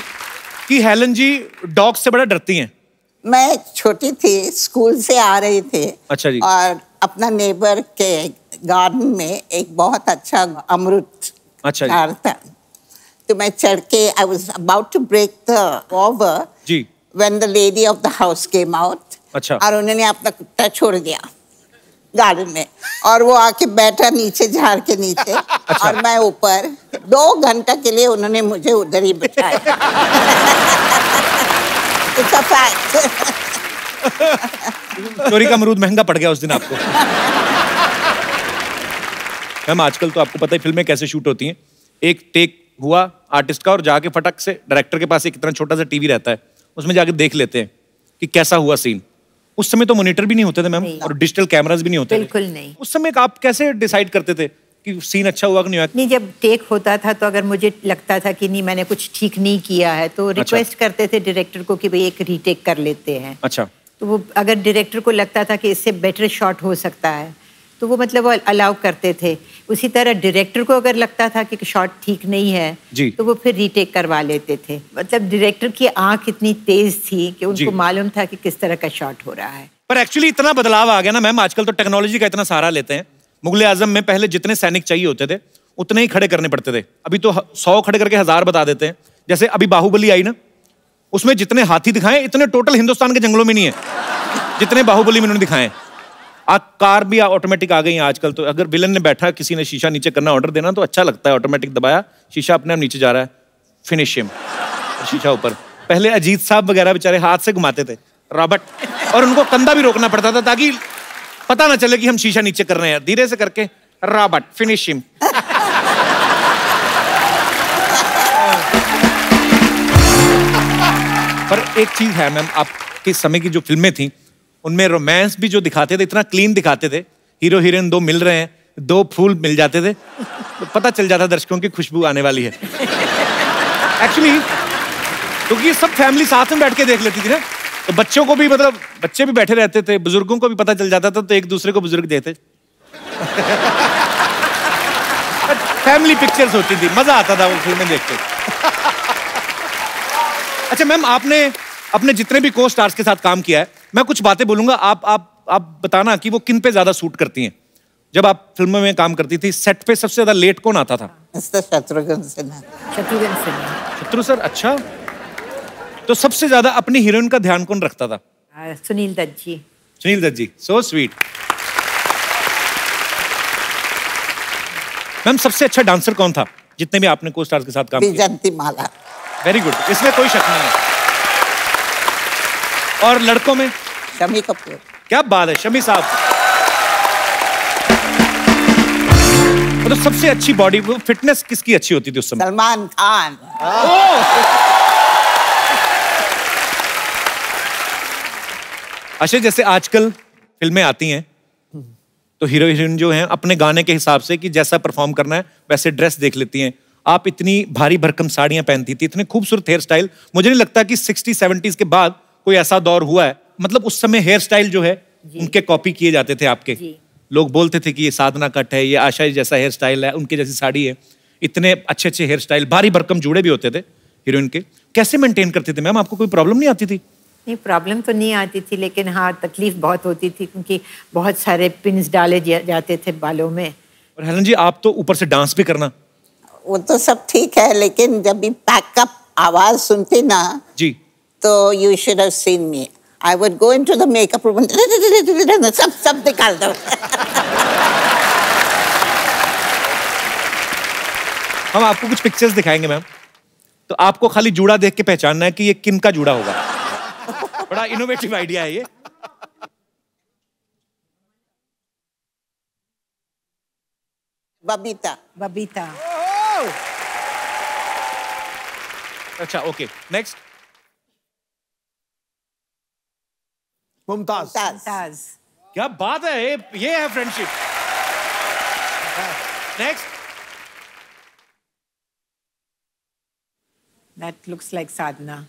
[SPEAKER 5] कि हेलन जी डॉग से बड़ा डरती हैं।
[SPEAKER 3] मैं छोटी थी स्कूल से आ रही थी
[SPEAKER 5] अच्छा जी।
[SPEAKER 3] और अपना नेबर के गार्डन में एक बहुत अच्छा अमृत
[SPEAKER 5] अच्छा।
[SPEAKER 3] था। तो मैं चढ़ के आई was about to break the over
[SPEAKER 5] ji.
[SPEAKER 3] when the lady of the house came out
[SPEAKER 5] अच्छा।
[SPEAKER 3] और उन्होंने अपना कुत्ता छोड़ दिया गार्डन में। और वो आके बैठा नीचे झाड़ के नीचे।
[SPEAKER 5] अच्छा।
[SPEAKER 3] और मैं ऊपर। दो घंटा के लिए उन्होंने मुझे उधर ही बिठाया। इट्स अ फैक्ट
[SPEAKER 5] चोरी का अमरूद महँगा पड़ गया उस दिन आपको। मैम आजकल तो आपको पता है फ़िल्में कैसे शूट होती हैं। एक टेक हुआ आर्टिस्ट का और जाके फटक से डायरेक्टर के पास एक इतना छोटा सा टीवी रहता है। उसमें जाके देख लेते हैं कि कैसा हुआ सीन उस समय तो मॉनिटर भी नहीं होते थे मैम और डिजिटल कैमरास भी नहीं होते
[SPEAKER 7] बिल्कुल नहीं।
[SPEAKER 5] उस समय आप कैसे डिसाइड करते थे कि सीन अच्छा हुआ कि नहीं हुआ?
[SPEAKER 7] नहीं जब टेक होता था तो अगर मुझे लगता था कि नहीं मैंने कुछ ठीक नहीं किया है तो रिक्वेस्ट अच्छा। करते थे डायरेक्टर को कि भाई एक रीटेक कर लेते हैं।
[SPEAKER 5] अच्छा।
[SPEAKER 7] तो वो अगर डायरेक्टर को लगता था कि इससे बेटर शॉट हो सकता है तो वो मतलब वो अलाउ करते थे। उसी तरह डायरेक्टर को अगर लगता था कि शॉट ठीक नहीं है
[SPEAKER 5] जी।
[SPEAKER 7] तो वो फिर रीटेक करवा लेते थे। मतलब डायरेक्टर की आँख इतनी तेज थी कि उनको मालूम था कि किस तरह का शॉट हो रहा है।
[SPEAKER 5] पर एक्चुअली इतना बदलाव आ गया ना मैम आजकल तो टेक्नोलॉजी का इतना सहारा लेते हैं। मुगल आज़म में पहले जितने सैनिक चाहिए होते थे उतने ही खड़े करने पड़ते थे। अभी तो सौ खड़े करके हज़ार बता देते हैं। जैसे अभी बाहुबली आई ना उसमें जितने हाथी दिखाए इतने टोटल हिंदुस्तान के जंगलों में नहीं है। जितने बाहुबली में उन्होंने दिखाए। आ, कार भी ऑटोमेटिक आ गई हैं आजकल तो। अगर विलन ने बैठा, किसी ने शीशा नीचे करना ऑर्डर देना तो अच्छा लगता है ऑटोमेटिक दबाया, शीशा अपने आप नीचे जा रहा है। फिनिश हिम शीशा ऊपर। पहले अजीत साहब वगैरह बेचारे हाथ से घुमाते थे रॉबर्ट और उनको कंधा भी रोकना पड़ता था ताकि पता ना चले कि हम शीशा नीचे कर रहे हैं। धीरे से करके रॉबर्ट फिनिश हिम पर एक चीज़ है मैम, आपके समय की जो फ़िल्में थी उनमें रोमांस भी जो दिखाते थे, इतना क्लीन दिखाते थे हीरो हीरोइन दो मिल रहे हैं, दो फूल मिल जाते थे तो पता चल जाता दर्शकों की खुशबू आने वाली है। एक्चुअली क्योंकि ये सब फैमिली साथ में बैठ के देख लेती थी ना तो बच्चों को भी मतलब बच्चे भी बैठे रहते थे, बुज़ुर्गों को भी पता चल जाता था तो एक दूसरे को बुज़ुर्ग देते। फैमिली पिक्चर्स होती थी, मज़ा आता था वो फ़िल्में देख के। अच्छा मैम आपने अपने जितने भी को स्टार्स के साथ काम किया है मैं कुछ बातें बोलूँगा आप आप आप बताना कि वो किन पे ज़्यादा सूट करती हैं? जब आप फ़िल्मों में काम करती थी सेट पे सबसे ज़्यादा लेट कौन आता था?
[SPEAKER 3] शत्रुघ्न सिन्हा
[SPEAKER 7] शत्रुघ्न सिन्हा
[SPEAKER 5] शत्रु सर अच्छा। तो सबसे ज़्यादा अपनी हीरोइन का ध्यान कौन रखता था?
[SPEAKER 7] Sunil Dutt ji.
[SPEAKER 5] Sunil Dutt ji so sweet ma'am सबसे अच्छा डांसर कौन था जितने भी आपने को स्टार्स के साथ काम किया?
[SPEAKER 3] विजंती माला।
[SPEAKER 5] वेरी गुड इसमें कोई शक नहीं है। और लड़कों में?
[SPEAKER 3] शमी कपूर।
[SPEAKER 5] क्या बात है शमी साहब। मतलब सबसे अच्छी बॉडी फिटनेस किसकी अच्छी होती थी उस समय?
[SPEAKER 3] सलमान खान।
[SPEAKER 5] अच्छा जैसे आजकल फ़िल्में आती हैं तो हीरो हीरोइन जो हैं अपने गाने के हिसाब से कि जैसा परफॉर्म करना है वैसे ड्रेस देख लेती हैं। आप इतनी भारी भरकम साड़ियाँ पहनती थी इतने खूबसूरत हेयर स्टाइल मुझे नहीं लगता कि सिक्सटी सेवेंटीज के बाद कोई ऐसा दौर हुआ है? मतलब उस समय हेयर स्टाइल जो है उनके कॉपी किए जाते थे आपके? लोग बोलते थे कि ये साधना कट है ये आशा जैसा हेयर स्टाइल है उनके जैसी साड़ी है। इतने अच्छे अच्छे हेयर स्टाइल भारी भरकम जुड़े भी होते थे हीरोइन के। कैसे मेंटेन करते थे मैम आपको कोई प्रॉब्लम नहीं आती थी?
[SPEAKER 7] नहीं प्रॉब्लम तो नहीं आती थी लेकिन हाँ तकलीफ़ बहुत होती थी क्योंकि बहुत सारे पिन्स डाले जाते थे बालों में।
[SPEAKER 5] और हेलन जी आप तो ऊपर से डांस भी करना।
[SPEAKER 3] वो तो सब ठीक है लेकिन जब भी पैकअप आवाज़ सुनती ना
[SPEAKER 5] जी।
[SPEAKER 3] तो you should have seen me I would go into the makeup room सब सब निकाल दो
[SPEAKER 5] हम आपको कुछ पिक्चर्स दिखाएँगे मैम तो आपको खाली जूड़ा देख के पहचानना है कि ये किन का जूड़ा होगा। बड़ा इनोवेटिव आइडिया है ये।
[SPEAKER 3] बबीता।
[SPEAKER 7] बबीता।
[SPEAKER 5] अच्छा ओके नेक्स्ट
[SPEAKER 4] मुमताज़।
[SPEAKER 3] मुमताज़।
[SPEAKER 5] क्या बात है ये ये है friendship next
[SPEAKER 7] that looks like Sadhana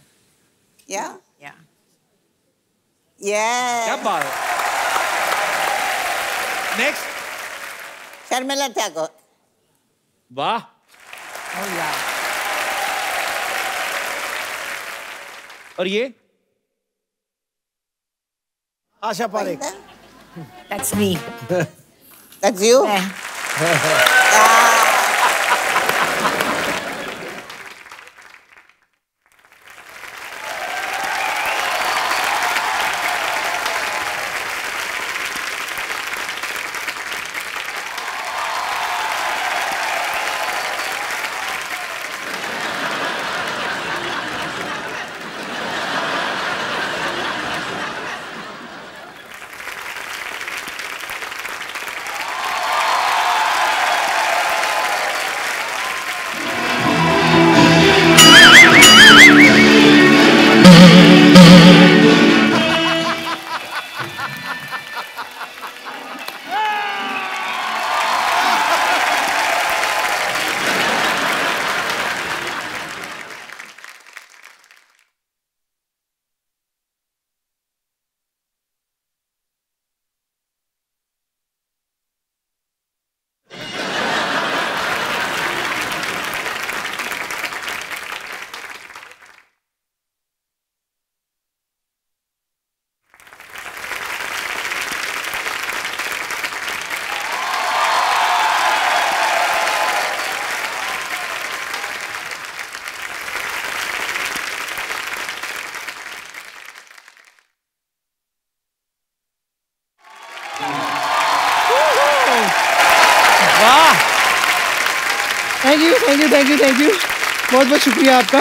[SPEAKER 3] yeah
[SPEAKER 7] yeah
[SPEAKER 5] क्या बात है। नेक्स्ट
[SPEAKER 3] शर्मिला टैगोर
[SPEAKER 5] वाह।
[SPEAKER 7] ओह या
[SPEAKER 5] और ये?
[SPEAKER 4] Asha Parekh
[SPEAKER 7] that's me
[SPEAKER 3] that's you
[SPEAKER 5] वाह
[SPEAKER 8] thank you thank you thank you बहुत बहुत शुक्रिया आपका।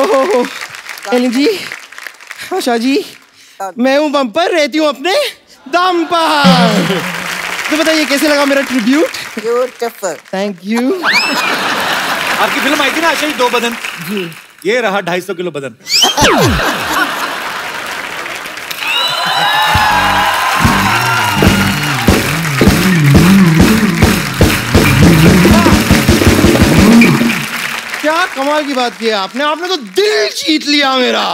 [SPEAKER 8] ओहो हो जी आशा जी मैं हूँ बम्पर रहती हूँ अपने दम पर तो बताइए कैसे लगा मेरा ट्रिब्यूट थैंक यू
[SPEAKER 5] आपकी फ़िल्म आई थी ना आशा जी दो बदन?
[SPEAKER 7] जी।
[SPEAKER 5] ये रहा ढाई सौ किलो बदन।
[SPEAKER 8] कमाल की बात की है आपने। आपने तो दिल जीत लिया मेरा।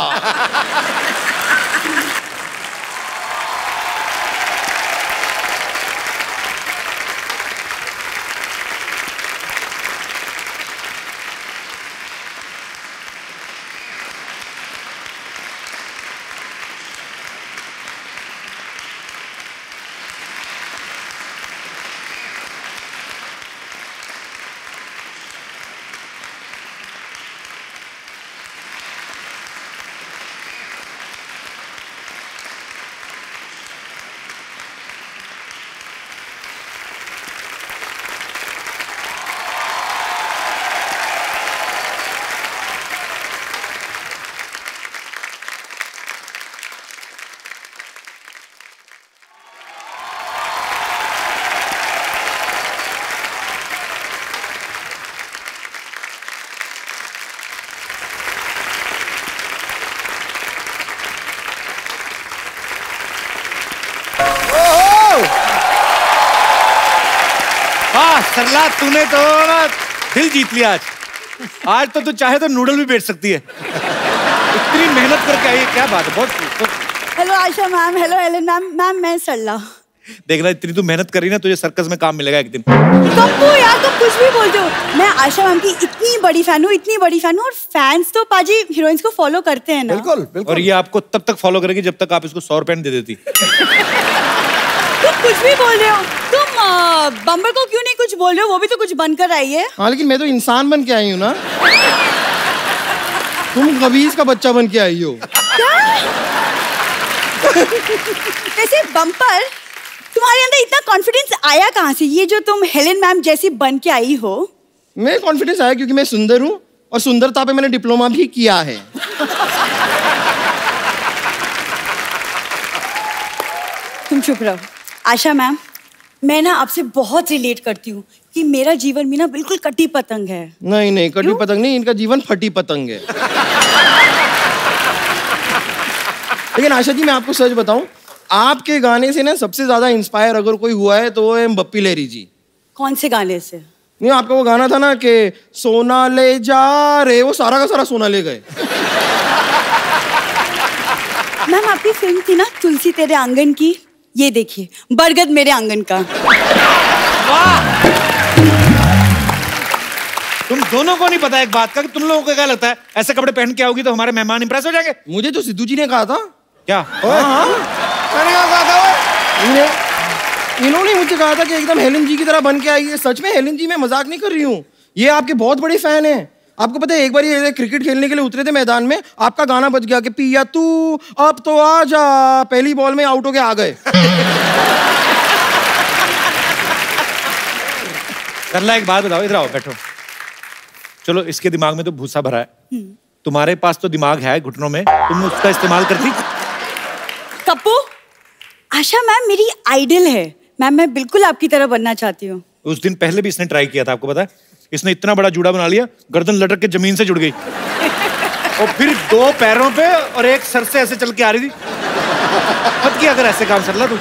[SPEAKER 5] सरला तूने तो ना दिल जीत लिया आज। आज तो तू चाहे तो नूडल भी बेच सकती है। इतनी मेहनत करके आई है क्या बात है बहुत
[SPEAKER 9] hello Asha ma'am hello Helen ma'am ma'am मैं सरला
[SPEAKER 5] देखना इतनी तू मेहनत करी ना तुझे सर्कस में काम मिलेगा एक दिन।
[SPEAKER 9] कप्पू यार तुम कुछ भी बोलते हो। मैं आशा मैम की इतनी बड़ी फ़ैन हूँ इतनी बड़ी फ़ैन हूँ और फैंस तो पाजी हीरोइंस को फॉलो करते हैं ना।
[SPEAKER 4] बिल्कुल बिल्कुल।
[SPEAKER 5] और ये आपको तब तक फॉलो करेगी जब तक आप इसको सौ रुपए दे देती।
[SPEAKER 9] तुम कुछ भी बोल रहे हो तुम अ, बम्बर को क्यों नहीं कुछ बोल रहे हो? वो भी तो कुछ बनकर आई है।
[SPEAKER 8] हाँ लेकिन मैं तो इंसान बन के आई हूँ ना। तुम कबीज का बच्चा बन के आई हो।
[SPEAKER 9] वैसे बम्पर तुम्हारे अंदर इतना कॉन्फिडेंस आया कहाँ से? ये जो तुम हेलेन मैम जैसी बन के आई हो।
[SPEAKER 8] मैं कॉन्फिडेंस आया क्योंकि मैं सुंदर हूँ और सुंदरता पे मैंने डिप्लोमा भी किया है।
[SPEAKER 9] तुम चुप रहो। आशा मैम मैं ना आपसे बहुत रिलेट करती हूँ कि मेरा जीवन भी ना बिल्कुल कटी पतंग है।
[SPEAKER 8] नहीं नहीं कटी
[SPEAKER 9] क्यों?
[SPEAKER 8] पतंग नहीं इनका जीवन फटी पतंग है। लेकिन आशा जी मैं आपको सच बताऊँ आपके गाने से ना सबसे ज़्यादा इंस्पायर अगर कोई हुआ है तो वो है बप्पी लहरी जी।
[SPEAKER 9] कौन से गाने से?
[SPEAKER 8] नहीं आपका वो गाना था ना कि सोना ले जा रे वो सारा का सारा सोना ले गए।
[SPEAKER 9] मैम आपकी फ़िल्म थी ना तुलसी तेरे आँगन की? ये देखिए बरगद मेरे आँगन का।
[SPEAKER 5] तुम दोनों को नहीं पता एक बात का कि तुम लोगों को क्या लगता है ऐसे कपड़े पहन के आओगी तो हमारे मेहमान इंप्रेस हो जाएँगे?
[SPEAKER 8] मुझे तो सिद्धू जी ने कहा था।
[SPEAKER 5] क्या?
[SPEAKER 4] मैंने कहा था
[SPEAKER 8] इन्होंने मुझे कहा था कि एकदम हेलन जी की तरह बन के आई है सच में हेलन जी मैं मज़ाक नहीं कर रही हूँ। ये आपके बहुत बड़े फ़ैन हैं। आपको पता है एक बार ये क्रिकेट खेलने के लिए उतरे थे मैदान में आपका गाना बज गया कि पिया तू अब तो आ जा। पहली बॉल में आउट हो के आ गए।
[SPEAKER 5] करला एक बात बताओ इधर आओ बैठो। चलो इसके दिमाग में तो भूसा भरा है। तुम्हारे पास तो दिमाग है घुटनों में तुम उसका इस्तेमाल करती
[SPEAKER 9] कप्पू आशा मैम मेरी आइडल है। मैम मैं बिल्कुल आपकी तरह बनना चाहती हूँ।
[SPEAKER 5] उस दिन पहले भी इसने ट्राई किया था आपको पता है? इसने इतना बड़ा जूड़ा बना लिया गर्दन लटक के ज़मीन से जुड़ गई। और फिर दो पैरों पे और एक सर से ऐसे चल के आ रही थी। मत किया अगर ऐसे काम सरला तू।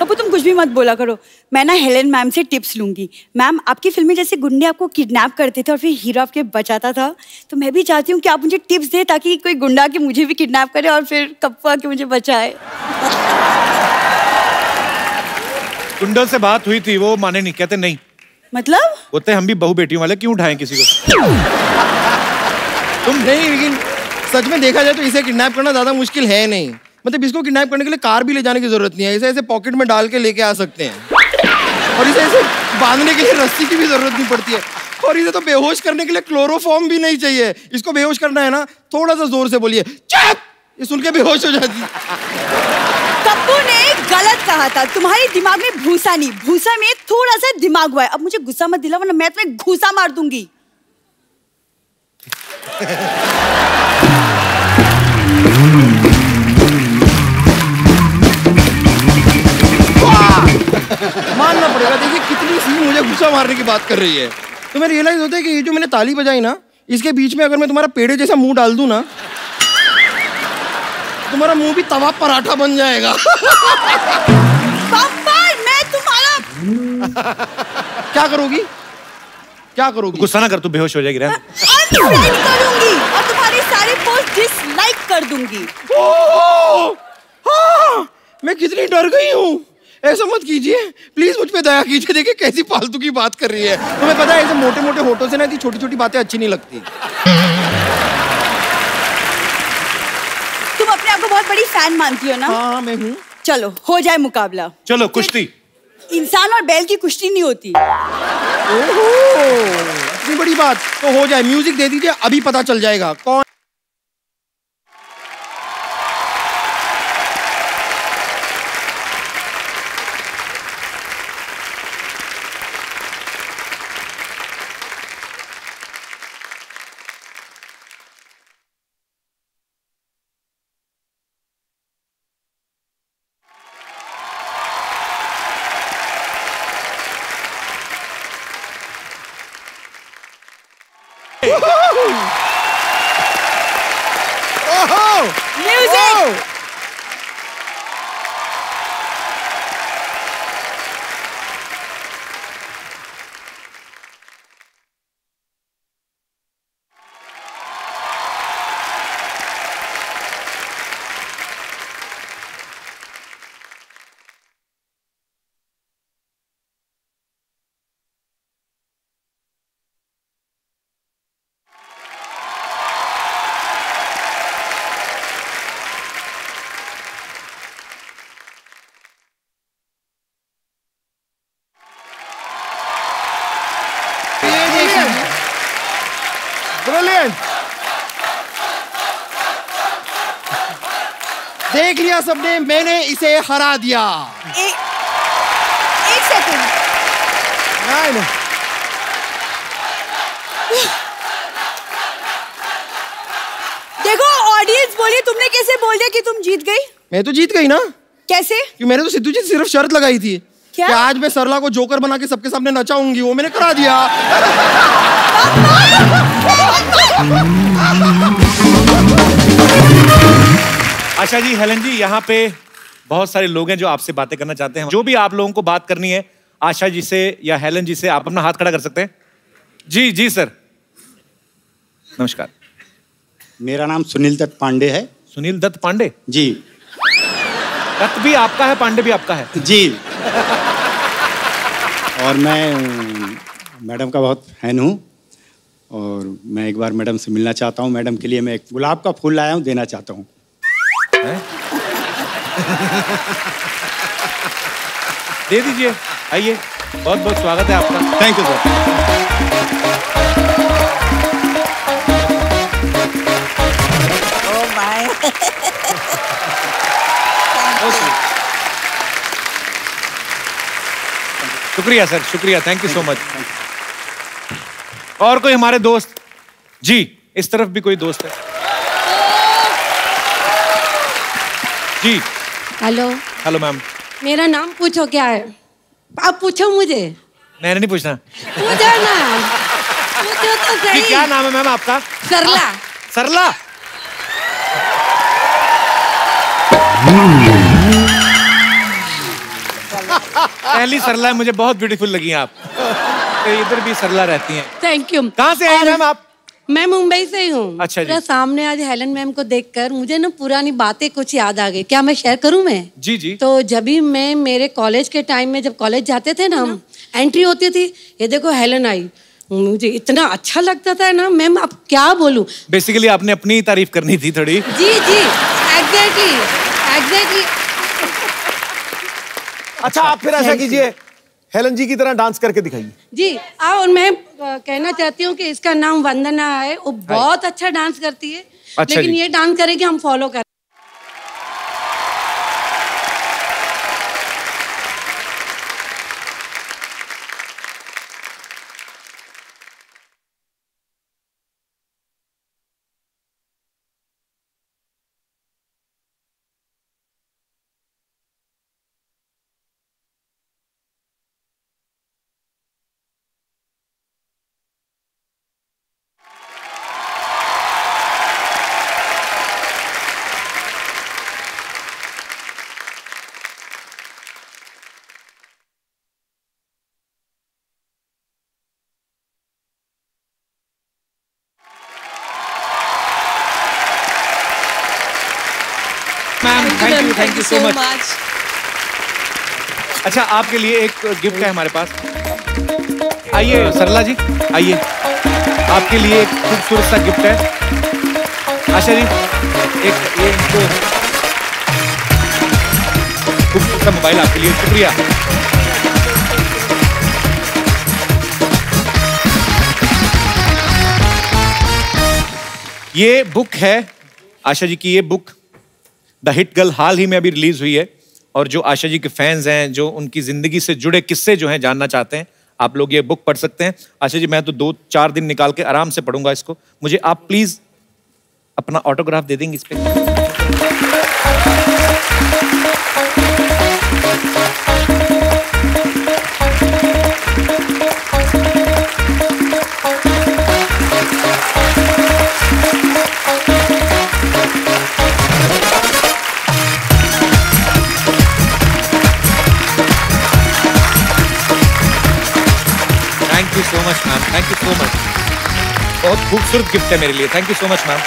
[SPEAKER 9] कप्पू तुम कुछ भी मत बोला करो। मैं ना हेलेन मैम से टिप्स लूँगी। मैम आपकी फ़िल्म में जैसे गुंडे आपको किडनैप करते थे और फिर हीरो आपके बचाता था तो मैं भी चाहती हूँ कि आप मुझे टिप्स दें ताकि कोई गुंडा के मुझे भी किडनैप करे और फिर कप्पू आके मुझे बचाए।
[SPEAKER 5] गुंडों से बात हुई थी वो माने नहीं कहते नहीं।
[SPEAKER 9] मतलब?
[SPEAKER 5] बोलते हम भी बहु बेटियों वाले क्यों उठाएँ किसी को?
[SPEAKER 8] तुम नहीं लेकिन सच में देखा जाए तो इसे किडनैप करना ज़्यादा मुश्किल है नहीं। मतलब इसको किडनैप करने के लिए कार भी ले जाने की ज़रूरत नहीं है। इसे ऐसे पॉकेट में डाल के लेके आ सकते हैं। और इसे ऐसे बांधने के लिए रस्सी की भी ज़रूरत नहीं पड़ती है। और इसे तो बेहोश करने के लिए क्लोरोफॉर्म भी नहीं चाहिए। इसको बेहोश करना है ना थोड़ा सा ज़ोर से बोलिए चुप! ये सुन के बेहोश हो जाती
[SPEAKER 9] कप्पू ने गलत कहा था। तुम्हारे दिमाग में भूसा नहीं। भूसा में थोड़ा सा दिमाग हुआ है। अब मुझे गुस्सा मत दिला वरना मैं तुम्हें घूसा मार दूँगी।
[SPEAKER 8] मानना पड़ेगा, देखिए कितनी सी मुझे गुस्सा मारने की बात कर रही है। तो मैं रियलाइज़ होता है कि ये जो मैंने ताली बजाई ना, इसके बीच में अगर मैं तुम्हारा पेड़े जैसा मुँह डाल दूँ ना तुम्हारा मुँह भी तवा पराठा बन जाएगा।
[SPEAKER 9] मैं तुम्हारा
[SPEAKER 8] क्या करोगी? क्या करोगी?
[SPEAKER 5] गुस्सा ना कर तू बेहोश हो जाएगी रहने
[SPEAKER 9] करूँगी और तुम्हारे सारे पोस्ट डिसलाइक कर दूँगी।
[SPEAKER 8] ओह! हाँ, मैं कितनी डर गई हूँ। ऐसा मत कीजिए। प्लीज़ मुझ पे दया कीजिए देखिए कैसी फालतू की बात कर रही है। तुम्हें पता है ऐसे मोटे मोटे होठों से ना ऐसी छोटी छोटी बातें अच्छी नहीं लगती
[SPEAKER 9] तुम अपने आप को बहुत बड़ी फ़ैन मानती हो ना?
[SPEAKER 8] हाँ मैं हूँ।
[SPEAKER 9] चलो हो जाए मुकाबला।
[SPEAKER 5] चलो कुश्ती।
[SPEAKER 9] इंसान और बैल की कुश्ती नहीं होती।
[SPEAKER 8] ओहो इतनी बड़ी बात। तो हो जाए म्यूज़िक दे दीजिए अभी पता चल जाएगा। कौन
[SPEAKER 4] ओहो!
[SPEAKER 9] म्यूज़िक
[SPEAKER 4] ब्रिलियंट
[SPEAKER 8] देख लिया सबने मैंने इसे हरा दिया।
[SPEAKER 9] एक एक सेकंड।
[SPEAKER 4] नहीं नहीं।
[SPEAKER 9] देखो ऑडियंस बोली तुमने कैसे बोल दिया कि तुम जीत गई?
[SPEAKER 8] मैं तो जीत गई ना।
[SPEAKER 9] कैसे?
[SPEAKER 8] कि मैंने तो सिद्धू जी सिर्फ़ शर्त लगाई थी
[SPEAKER 7] क्या?
[SPEAKER 8] कि आज मैं सरला को जोकर बना के सबके सामने नचाऊँगी वो मैंने करा दिया।
[SPEAKER 5] आशा जी हेलन जी यहाँ पे बहुत सारे लोग हैं जो आपसे बातें करना चाहते हैं। जो भी आप लोगों को बात करनी है आशा जी से या हेलन जी से आप अपना हाथ खड़ा कर सकते हैं। जी जी सर। नमस्कार।
[SPEAKER 10] मेरा नाम सुनील दत्त पांडे है।
[SPEAKER 5] सुनील दत्त पांडे?
[SPEAKER 10] जी।
[SPEAKER 5] दत्त भी आपका है पांडे भी आपका है?
[SPEAKER 10] जी। और मैं मैडम का बहुत फ़ैन हूँ। और मैं एक बार मैडम से मिलना चाहता हूँ। मैडम के लिए मैं एक गुलाब का फूल लाया हूँ देना चाहता हूँ।
[SPEAKER 5] दे दीजिए। आइए। बहुत बहुत स्वागत है आपका।
[SPEAKER 10] थैंक यू सर
[SPEAKER 5] शुक्रिया सर। शुक्रिया। थैंक यू सो मच और कोई हमारे दोस्त? जी इस तरफ़ भी कोई दोस्त है। जी।
[SPEAKER 11] हेलो।
[SPEAKER 5] Hello ma'am.
[SPEAKER 11] मेरा नाम पूछो क्या है? आप पूछो मुझे।
[SPEAKER 5] मैंने नहीं पूछना।
[SPEAKER 11] पूछो ना। पूछो तो सही।
[SPEAKER 5] क्या नाम है मैम आपका?
[SPEAKER 11] सरला।
[SPEAKER 5] सरला। पहली सरला है मुझे बहुत ब्यूटीफुल लगी आप। तो इधर भी सरला रहती हैं।
[SPEAKER 11] थैंक यू
[SPEAKER 5] कहाँ से आई मैम आप?
[SPEAKER 11] मैं मुंबई से ही हूँ।
[SPEAKER 5] अच्छा जी।
[SPEAKER 11] सामने आज हेलन मैम को देखकर मुझे ना पुरानी बातें कुछ याद आ गई। क्या मैं शेयर करूँ मैं?
[SPEAKER 5] जी जी।
[SPEAKER 11] तो जब भी मैं मेरे कॉलेज के टाइम में जब कॉलेज जाते थे ना हम एंट्री होती थी ये देखो हेलन आई। मुझे इतना अच्छा लगता था ना मैम अब क्या बोलूँ?
[SPEAKER 5] बेसिकली आपने अपनी तारीफ़ करनी थी थोड़ी।
[SPEAKER 11] जी जी। एग्जैक्टली एग्जैक्टली
[SPEAKER 4] अच्छा आप फिर ऐसा कीजिए। हेलन जी की तरह डांस करके दिखाइए।
[SPEAKER 11] जी आओ और मैं कहना चाहती हूँ कि इसका नाम वंदना है। वो बहुत अच्छा डांस करती है।
[SPEAKER 5] अच्छा
[SPEAKER 11] लेकिन ये डांस करेगी हम फॉलो कर
[SPEAKER 5] मैम यू सो मच अच्छा आपके लिए एक गिफ्ट है हमारे पास। आइए सरला जी आइए। आपके लिए एक खूबसूरत सा गिफ्ट है। आशा जी एक ये इनको खूबसूरत सा मोबाइल आपके लिए। शुक्रिया। ये बुक है आशा जी की ये बुक। द हिट गर्ल हाल ही में अभी रिलीज़ हुई है और जो आशा जी के फैंस हैं, जो उनकी ज़िंदगी से जुड़े किस्से जो हैं जानना चाहते हैं, आप लोग ये बुक पढ़ सकते हैं। आशा जी, मैं तो दो चार दिन निकाल के आराम से पढ़ूँगा इसको। मुझे आप प्लीज़ अपना ऑटोग्राफ दे देंगे इस पे। You so much ma'am thank you so much बहुत खूबसूरत गिफ्ट है मेरे लिए. Thank you so much ma'am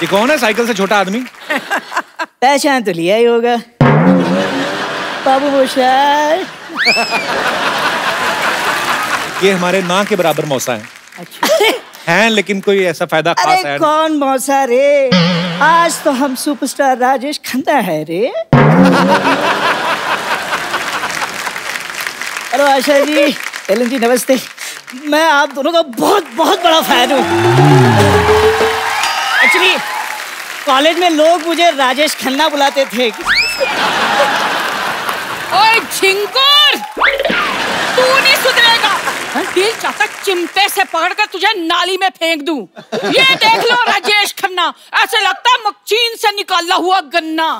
[SPEAKER 5] ये कौन है साइकिल से छोटा आदमी?
[SPEAKER 12] पहचान तो लिया ही होगा। बाबू मोशाय
[SPEAKER 5] ये हमारे ना के बराबर मौसा है।
[SPEAKER 12] अच्छा।
[SPEAKER 5] हैं लेकिन कोई ऐसा फ़ायदा खास है
[SPEAKER 12] कौन मौसा रे? आज तो हम सुपरस्टार राजेश खन्ना है रे। हेलो आशा जी एलन जी नमस्ते। मैं आप दोनों का बहुत बहुत बड़ा फ़ैन हूँ। एक्चुअली कॉलेज में लोग मुझे राजेश खन्ना बुलाते थे।
[SPEAKER 13] ओए झिंगुर! तू नहीं सुधरेगा दिल चाहता चिमटे से पकड़कर तुझे नाली में फेंक दूँ। ये देख लो राजेश खन्ना ऐसे लगता है मकचीन से निकाला हुआ गन्ना।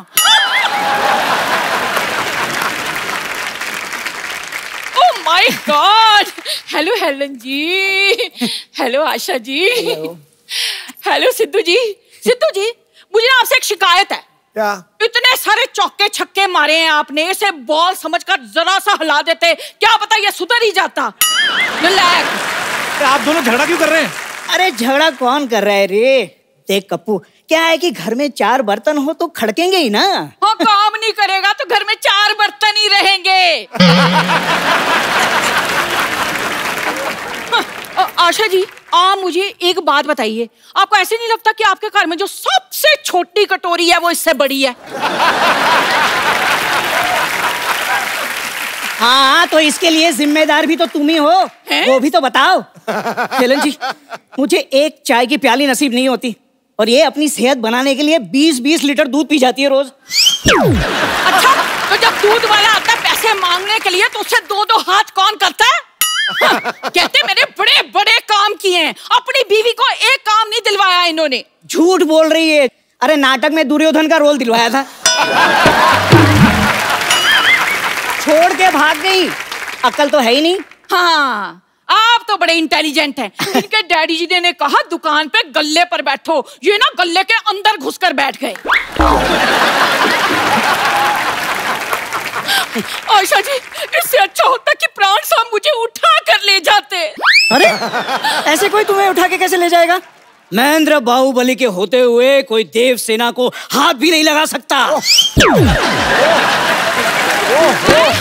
[SPEAKER 13] My God hello Helen ji. Hello Asha ji. Hello Sidhu ji. Sidhu ji मुझे आपसे एक शिकायत है।
[SPEAKER 4] क्या
[SPEAKER 13] इतने सारे चौके छक्के मारे हैं आपने इसे बॉल समझकर जरा सा हिला देते। क्या पता ये सुधर ही जाता।
[SPEAKER 5] आप दोनों झगड़ा क्यों कर रहे हैं?
[SPEAKER 12] अरे झगड़ा कौन कर रहा है रे? देख कप्पू क्या है कि घर में चार बर्तन हो तो खड़केंगे ही ना?
[SPEAKER 13] हाँ काम नहीं करेगा तो घर में चार बर्तन ही रहेंगे। आशा जी आप मुझे एक बात बताइए। आपको ऐसे नहीं लगता कि आपके घर में जो सबसे छोटी कटोरी है वो इससे बड़ी है?
[SPEAKER 12] हाँ तो इसके लिए जिम्मेदार भी तो तुम ही हो। है? वो भी तो बताओ। हेलन जी मुझे एक चाय की प्याली नसीब नहीं होती। और ये अपनी सेहत बनाने के लिए 20-20 लीटर दूध पी जाती है रोज।
[SPEAKER 13] अच्छा तो जब दूध वाला आता है पैसे मांगने के लिए तो उससे दो दो हाथ कौन करता हाँ, कहते मैंने बड़े बड़े काम किए हैं। अपनी बीवी को एक काम नहीं दिलवाया इन्होंने।
[SPEAKER 12] झूठ बोल रही है। अरे नाटक में दुर्योधन का रोल दिलवाया था। छोड़ के भाग गई। अकल तो है ही नहीं।
[SPEAKER 13] हाँ आप तो बड़े इंटेलिजेंट हैं। इनके डैडी जी ने, ने कहा दुकान पे गल्ले पर बैठो। ये ना गल्ले के अंदर घुसकर बैठ गए। आशा जी इससे अच्छा होता कि प्राण साहब मुझे उठा कर ले जाते।
[SPEAKER 12] अरे ऐसे कोई तुम्हें उठा के कैसे ले जाएगा? महेंद्र बाहुबली के होते हुए कोई देव सेना को हाथ भी नहीं लगा सकता।
[SPEAKER 13] हाय,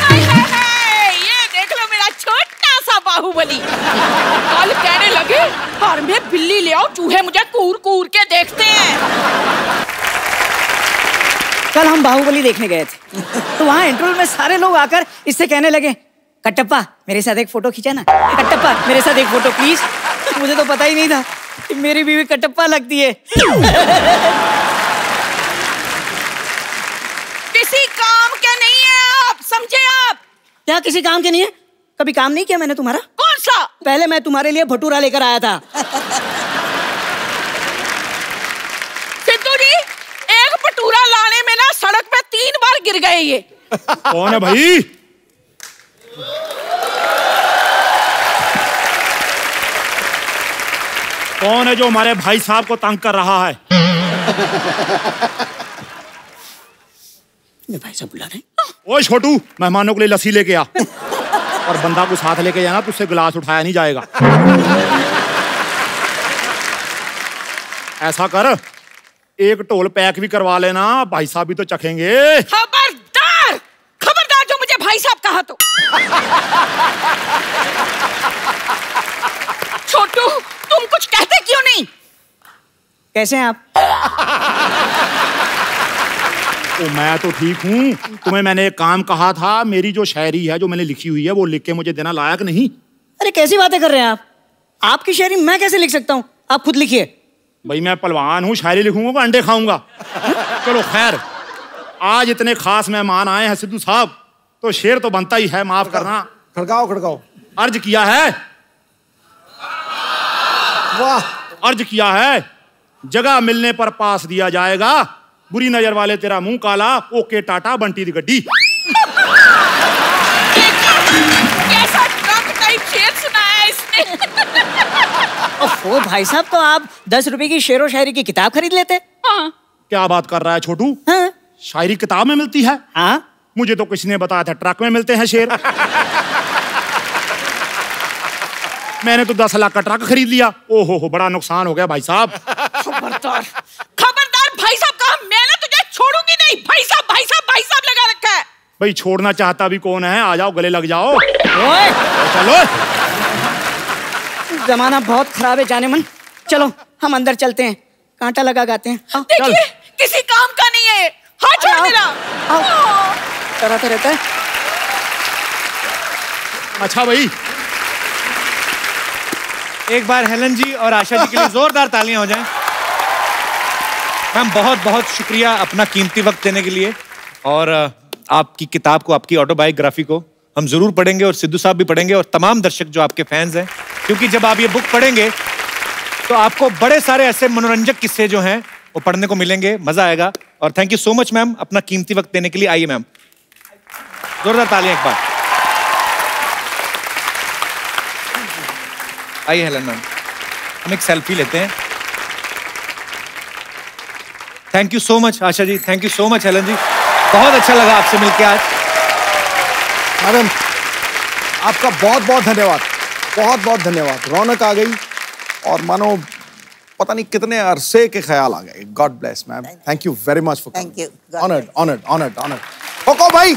[SPEAKER 13] हाय, हाय, हाय, ये देख लो मेरा छोटा सा बाहुबली। कल कहने लगे घर में बिल्ली ले आओ चूहे मुझे कूर कूर के देखते हैं।
[SPEAKER 12] कल हम बाहुबली देखने गए थे। तो वहाँ इंटरवल में सारे लोग आकर इससे कहने लगे कटप्पा मेरे साथ एक फ़ोटो खींचा ना। कटप्पा मेरे साथ एक फ़ोटो प्लीज़ मुझे तो पता ही नहीं था कि मेरी बीवी कटप्पा लगती है।
[SPEAKER 13] किसी काम के नहीं है आप समझे आप?
[SPEAKER 12] क्या किसी काम के नहीं है? कभी काम नहीं किया मैंने तुम्हारा?
[SPEAKER 13] कौन सा?
[SPEAKER 12] पहले मैं तुम्हारे लिए भटूरा लेकर आया था
[SPEAKER 13] सिद्धू जी एक भटूरा लाने में ना सड़क पे तीन बार गिर गए ये
[SPEAKER 14] कौन है भाई? कौन है जो हमारे भाई साहब को तंग कर रहा है?
[SPEAKER 12] मैं भाई साहब बुला रहे
[SPEAKER 14] ओए छोटू मेहमानों के लिए लस्सी लेके आ। और बंदा को साथ लेके जाना तो उससे गिलास उठाया नहीं जाएगा। ऐसा कर एक ढोल पैक भी करवा लेना भाई साहब भी तो चखेंगे।
[SPEAKER 13] खबरदार! खबरदार जो मुझे भाई साहब कहा तो। छोटू तुम कुछ कहते क्यों नहीं?
[SPEAKER 12] कैसे हैं आप?
[SPEAKER 14] ओ मैं तो ठीक हूँ। तुम्हें मैंने एक काम कहा था मेरी जो शायरी है जो मैंने लिखी हुई है वो लिख के मुझे देना लायक नहीं।
[SPEAKER 12] अरे कैसी बातें कर रहे हैं आप? आपकी शायरी मैं कैसे लिख सकता हूँ? आप खुद लिखिए।
[SPEAKER 14] भाई मैं पलवान हूँ शायरी लिखूँगा कि अंडे खाऊँगा। चलो खैर आज इतने खास मेहमान आए हैं सिद्धू साहब तो शेर तो बनता ही है माफ़ करना।
[SPEAKER 4] खड़काओ खड़काओ।
[SPEAKER 14] अर्ज़ किया है?
[SPEAKER 4] वाह।
[SPEAKER 14] अर्ज़ किया है? जगह मिलने पर पास दिया जाएगा। बुरी नज़र वाले तेरा मुँह काला ओके टाटा बंटी दी गड्डी।
[SPEAKER 12] ओफो भाई साहब तो आप दस रुपए की शेर शायरी की किताब खरीद लेते
[SPEAKER 13] हाँ।
[SPEAKER 14] क्या बात कर रहा है छोटू?
[SPEAKER 12] हाँ।
[SPEAKER 14] शायरी किताब में मिलती है?
[SPEAKER 12] हाँ।
[SPEAKER 14] मुझे तो किसी ने बताया था ट्रक में मिलते हैं शेर। मैंने तो दस लाख का ट्रक खरीद लिया। ओहो हो बड़ा नुकसान हो गया भाई साहब।
[SPEAKER 13] खबरदार। खबरदार भाई साहब कहा मैंने तुझे छोड़ूँगी नहीं। भाई साहब भाई साहब भाई साहब लगा रखा है।
[SPEAKER 14] भाई छोड़ना चाहता भी कौन है? आ जाओ गले लग जाओ। चलो।
[SPEAKER 12] जमाना बहुत खराब है जाने मन। चलो हम अंदर चलते हैं। कांटा लगा गाते हैं। आओ,
[SPEAKER 13] देखिए किसी काम का नहीं है। हाथ छोड़ मेरा। हाँ।
[SPEAKER 12] तो रहता है।
[SPEAKER 14] अच्छा भाई।
[SPEAKER 5] एक बार हेलन जी और आशा जी के लिए जोरदार तालियाँ हो जाएँ। मैम बहुत बहुत शुक्रिया अपना कीमती वक्त देने के लिए। और आपकी किताब को आपकी ऑटोबायोग्राफी को हम ज़रूर पढ़ेंगे और सिद्धू साहब भी पढ़ेंगे और तमाम दर्शक जो आपके फैंस हैं, क्योंकि जब आप ये बुक पढ़ेंगे तो आपको बड़े सारे ऐसे मनोरंजक किस्से जो हैं, वो पढ़ने को मिलेंगे, मज़ा आएगा। और thank you so much ma'am अपना कीमती वक्त देने के लिए आइए मैम जोरदार तालियाँ एक बार। आइए हेलन मैम हम एक सेल्फी लेते हैं। Thank you so much Asha ji. Thank you so much Helen ji. बहुत अच्छा लगा आपसे मिलकर आज।
[SPEAKER 4] मैडम आपका बहुत बहुत धन्यवाद। बहुत बहुत धन्यवाद। रौनक आ गई और मानो पता नहीं कितने अरसे के ख्याल आ गए। God bless ma'am thank you very much for
[SPEAKER 3] thank you
[SPEAKER 4] honoured honoured honoured honoured cocoa भाई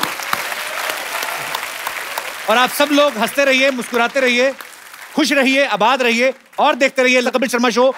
[SPEAKER 5] और आप सब लोग हँसते रहिए मुस्कुराते रहिए खुश रहिए आबाद रहिए और देखते रहिए कपिल शर्मा शो।